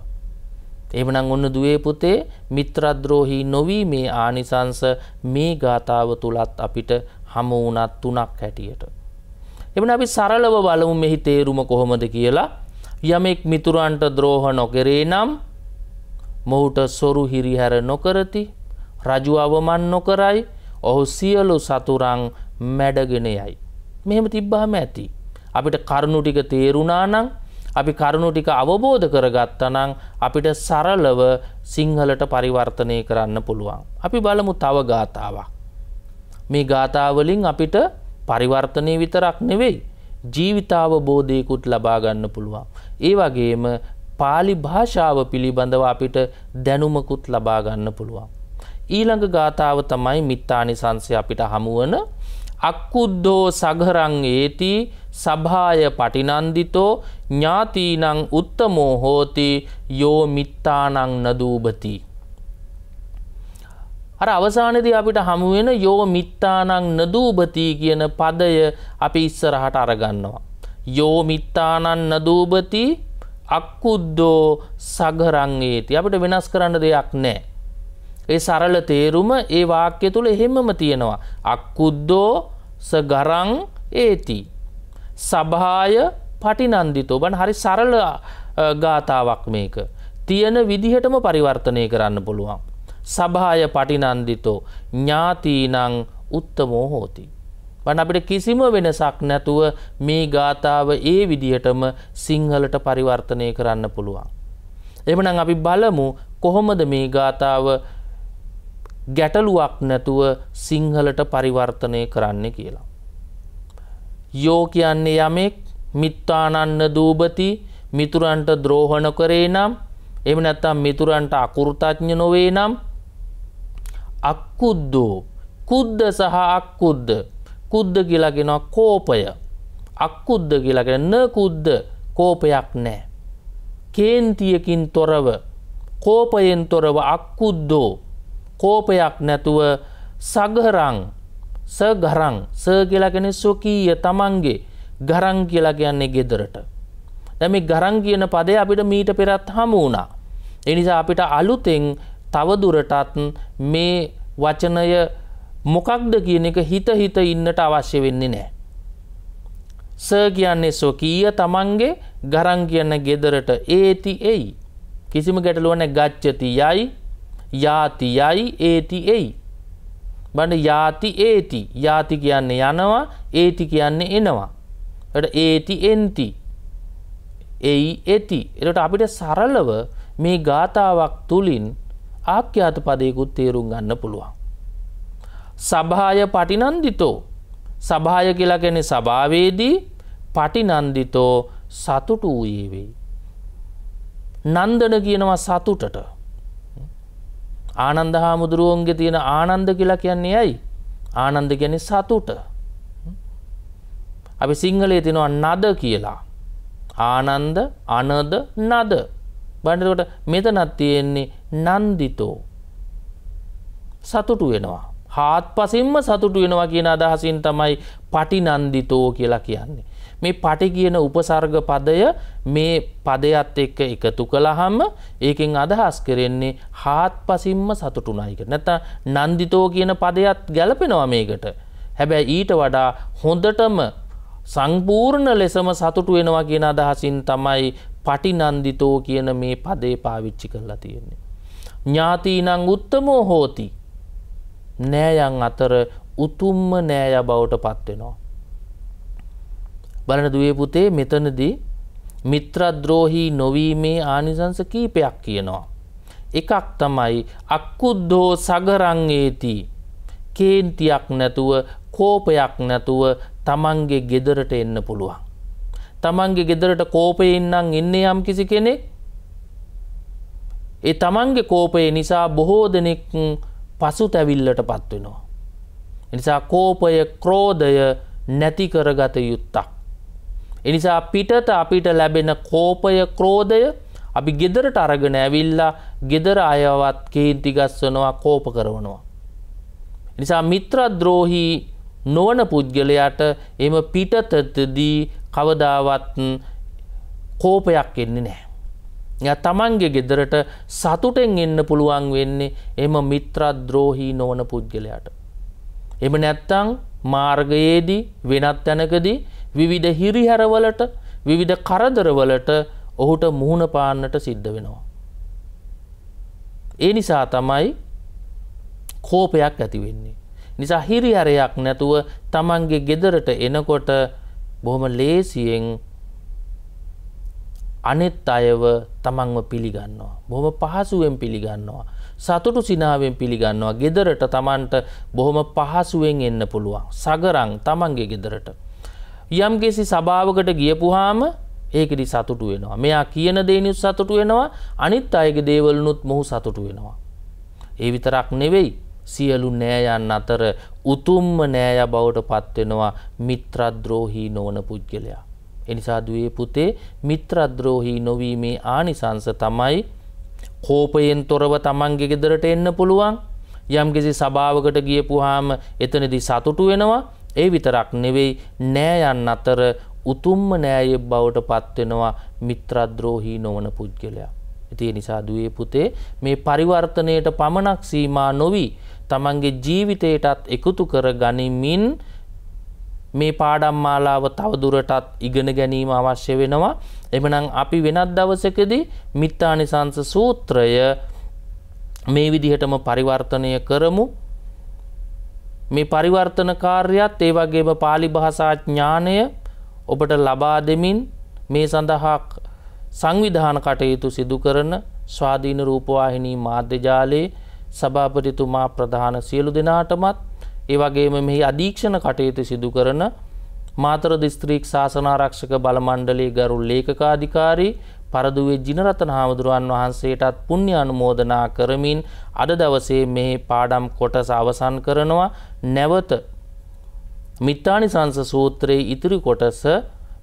එමනං ඔන්න දුවේ පුතේ මිත්‍රද්‍රෝහි නොවී මේ ආනිසංස මේ ගාථාව තුළත් අපිට හමු වුණත් තුනක් හැටියට. එමන අපි සරලව බලමු මෙහි තේරුම කොහොමද කියලා යමෙක් මිතුරන්ට ද්‍රෝහ නොකරේ නම් මොහුට සොරු හිරිහැර නොකරති රජු අවමන් නොකරයි ඔහු සියලු සතුරං මැඩගෙන යයි. මෙහෙම තිබ්බහම ඇති. අපිට කරුණු ටික තේරුණා නම් අපි කරුණු ටික අවබෝධ කරගත්තා නම් අපිට සරලව සිංහලට පරිවර්තනය කරන්න පුළුවන්. අපි බලමු තව ගාතාවක්. මේ ගාථාවලින් අපිට පරිවර්තනය විතරක් නෙවෙයි ජීවිතාවබෝධයකුත් ලබා ගන්න පුළුවන්. ඒ වගේම පාලි භාෂාව පිළිබඳව අපිට දැනුමකුත් ලබා ගන්න පුළුවන්. ඊළඟ ගාථාව තමයි මිත්තානි සංසය අපිට හමුවන අක්කුද්දෝ සගරං ඒති සභාය පටිනන්දිතෝ ඥාතීනං උත්තමෝ හෝති යෝ මිත්තානං නදූබති. අර අවසානයේදී අපිට හමු වෙන යෝ මිත්තානං නදූබති කියන පදය අපි ඉස්සරහට අරගන්නවා. යෝ මිත්තානං නදූබති අක්කුද්දෝ සගරං ඒති. අපිට වෙනස් කරන්න දෙයක් නැහැ. ඒ සරල තේරුම ඒ වාක්‍ය තුල එහෙමම තියෙනවා. අක්කුද්දෝ සගරං ඒති. සභාය පටිනන්දිතෝ බන් හරි සරල ගාථාවක් මේක. තියෙන විදිහටම පරිවර්තනය කරන්න පුළුවන්. සභාය පටිනන්දිතෝ ඥාතීනං උත්තමෝ හෝති. බන අපිට කිසිම වෙනසක් නැතුව මේ ගාථාව ඒ විදිහටම සිංහලට පරිවර්තනය කරන්න පුළුවන්. එමනම් අපි බලමු කොහොමද මේ ගාථාව ගැටලුවක් නැතුව සිංහලට පරිවර්තනය කරන්න කියලා. යෝ කියන්නේ යමෙක් මිත්තානන්න දූපති මිතුරන්ට ද්‍රෝහණ කරේ නම් එම නැත්තම් මිතුරන්ට අකුෘතඥ නොවේ නම් අක්කුද්දෝ. කුද්ද සහ අක්කුද්ද. කුද්ද කියලාගෙනවා කෝපය. අක්කුද්ද කියලාගෙන න කුද්ද. කෝපයක් නෑ කේන්තියකින් තොරව කෝපයෙන් තොරව අක්කුද්දෝ. කෝපයක් නැතුව සගරං. සගරං. ස කියලාගෙන ස්වකීය තමන්ගේ. ගරං කියලා කියන්නේ ගෙදරට. දැන් මේ ගරං කියන පදය අපිට මීට පෙරත් හමු වුණා. ඒ නිසා අපිට අලුතෙන් තවදුරටත් මේ වචනය මොකක්ද කියන එක හිත හිත ඉන්නට අවශ්‍ය වෙන්නේ නැහැ. ස කියන්නේ ස්වකීය තමන්ගේ ගරං කියන ගෙදරට ඒති එයි. කිසිම ගැටලුවක් නැහැ ගච්ඡති යයි යාති යයි ඒති එයි. බඳ යාති ඒති යාති කියන්නේ යනවා ඒති කියන්නේ එනවා. එට ඒති එන්ති එයි ඇති එට අපිට සරලව මේ ගාථාවක් තුළින් ආක්‍යාත පදයකුත් තේරුම් ගන්න පුළුවන්. සභාය පටිනන්දිතෝ. සභාය කියලා ගැන සභාවේදී පටිනන්දිතෝ සතුටු වූයේ වෙයි. නන්දන කියනවා සතුටට. ආනන්ද හාමුදුරුවන්ගේ තියෙන ආනන්ද කියලා කියන්නේ ඇයි? ආනන්ද ගැන සතුට. අපි සිංහලේ තිනවා නද කියලා. ආනන්ද අනද නද. බණ්ඩකොට මෙතනත් තියෙන්නේ නන්දිතෝ. සතුටු වෙනවා. හාත් පසින්ම සතුටු වෙනවා කියන අදහසින් තමයි පටි නන්දිතෝ කියලා කියන්නේ. මේ පටි කියන උපසර්ග පදය මේ පදයත් එක්ක එකතු කළහම ඒකෙන් අදහස් කරෙන්නේ හාත් පසින්ම සතුටුනායික නැත නන්දිතෝ කියන පදයත් ගැලපෙනවා මේකට. හැබැයි ඊට වඩා හොඳටම සංපූර්ණ ලෙසම සතුටු වෙනවා කියන අදහසින් තමයි පටිනන්දිතෝ කියන මේ පදේ පාවිච්චි කරලා තියෙන්නේ. ඥාතීනං උත්තමෝ හෝති නෑයන් අතර උතුම්ම නෑය බවට පත්වෙනවා. බලන දුවේ පුතේ මෙතනදී මිත්‍රද්‍රෝහී නොවීමේ ආනිසංස කීපයක් කියනවා. එකක් තමයි අක්කුද්දෝ සගරංගේති කේන්තියක් නැතුව කෝපයක් නැතුව තමන්ගේ ගෙදරට එන්න පුළුවන්. තමන්ගේ ගෙදරට කෝපයෙන්න්නම් එන්නේ යම් කිසි කෙනෙක් ඒ තමන්ගේ කෝපය නිසා බොහෝ දෙනෙක් පසු තැවිල්ලට පත්වෙනවා. එනිසා කෝපය ක්‍රෝධය නැති කරගත යුත්තක්. එනිසා පිටත අපිට ලැබෙන කෝපය ක්‍රෝධය අපි ගෙදරට අරගෙන ඇවිල්ලා ගෙදර අයවත් කේන්තිගස්වනවා කෝප කරවනවා. නිසා මිත්‍රද්‍රෝහී නොවන පුද්ගලයාට එම පිටතදී කවදාවත් කෝපයක් එන්නේ නෑ. ය තමන්ගේ ගෙදරට සතුටෙන් එන්න පුළුවන් වෙන්නේ එම මිත්‍රද්‍රෝහී නොවන පුද්ගලයාට. එම නැත්තං මාර්ගයේදී වෙනත් තැනකදී විවිධ හිරිහැරවලට විවිධ කරදරවලට ඔහුට මුහුණ පාන්නට සිද්ධ වෙනවා. ඒ නිසා තමයි කෝපයක් ඇති වෙන්නේ. නිසා හිරිහරයක් නැතුව තමන්ගේ ගෙදරට එනකොට බොහොම ලේසියෙන් අනෙත් අයව තමන්ව පිළිගන්නවා. බොහොම පහසුවෙන් පිළිගන්නවා. සතුටු සිනාවෙන් පිළිගන්නවා. ගෙදරට තමන්ට බොහොම පහසුවෙන් එන්න පුළුවන්. සගරං තමන්ගේ ගෙදරට. යම්කිසි සභාවකට ගියපුහාම ඒකෙදි සතුටු වෙනවා. මෙයා කියන දේනිුත් සතුටු වෙනවා අනිත් අයගේ දේවලනුත් මොහු සතුටු වෙනවා. ඒ විතරක් නෙවෙයි සියලු නෑයන් අතර උතුම්ම නෑය බවට පත්වෙනවා මිත්‍රද්‍රෝහී නොවන පුද්ගලයා. එනිසා දුවේ පුතේ මිත්‍රද්‍රෝහී නොවීමේ ආනිසංස තමයි කෝපයෙන් තොරව තමන්ගේ ගෙදරට එන්න පුළුවන් යම්කිසි සභාවකට ගියපුහාම එතනදි සතුටු වෙනවා ඒ විතරක් නෙවෙයි නෑයන් අතර උතුම්ම නෑය බවට පත්වෙනවා මිත්‍රද්‍රෝහී නොවන පුද්ගලයා. ඉතිය නිසා දුවේ පුතේ මේ පරිවර්තනයට පමණක් සීමා නොවී තමන්ගේ ජීවිතයටත් එකතු කර ගනිමින් මේ පාඩම් මාලාව තවදුරටත් ඉගෙන ගැනීම අවශ්‍ය වෙනවා. එමනම් අපි වෙනත් දවසකදී මිත්තානිසංස සූත්‍රය මේ විදිහටම පරිවර්තනය කරමු. මේ පරිවර්තන කාර්යත් ඒ වගේම පාලි භාෂා ඥානය ඔබට ලබා දෙමින් මේ සඳහා සංවිධාන කටයුතු සිදු කරන ස්වාධීන රූපවාහිනී මාධ්‍යජාලයේ සභාපතිතුමා ප්‍රධාන සියලු දෙනාටමත් ඒ වගේම මෙහි අධීක්ෂණ කටයුතු සිදු කරන මාතර දිස්ත්‍රීක් ශාසනාරක්ෂක බලමණ්ඩලයේ ගරු ලේකකාධිකාරී පරදුවේ ජිනරතන හාමුදුරුවන් වහන්සේටත් පුණ්‍ය අනුමෝදනා කරමින් අද දවසේ මේ පාඩම් කොටස අවසන් කරනවා. නැවත මිත්තානිසංස සූත්‍රයේ ඉතිරි කොටස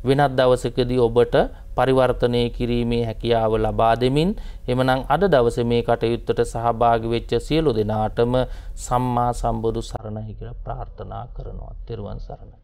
වෙනත් දවසකදී ඔබට පරිවර්තනය කිරීමේ හැකියාව ලබා දෙමින් එමනම් අද දවස මේ කටයුත්තට සහභාගි වෙච්ච සියලු දෙනාටම සම්මා සම්බුදු සරණයි කියලා ප්‍රාර්ථනා කරනවා. ත්වන් සරණයි.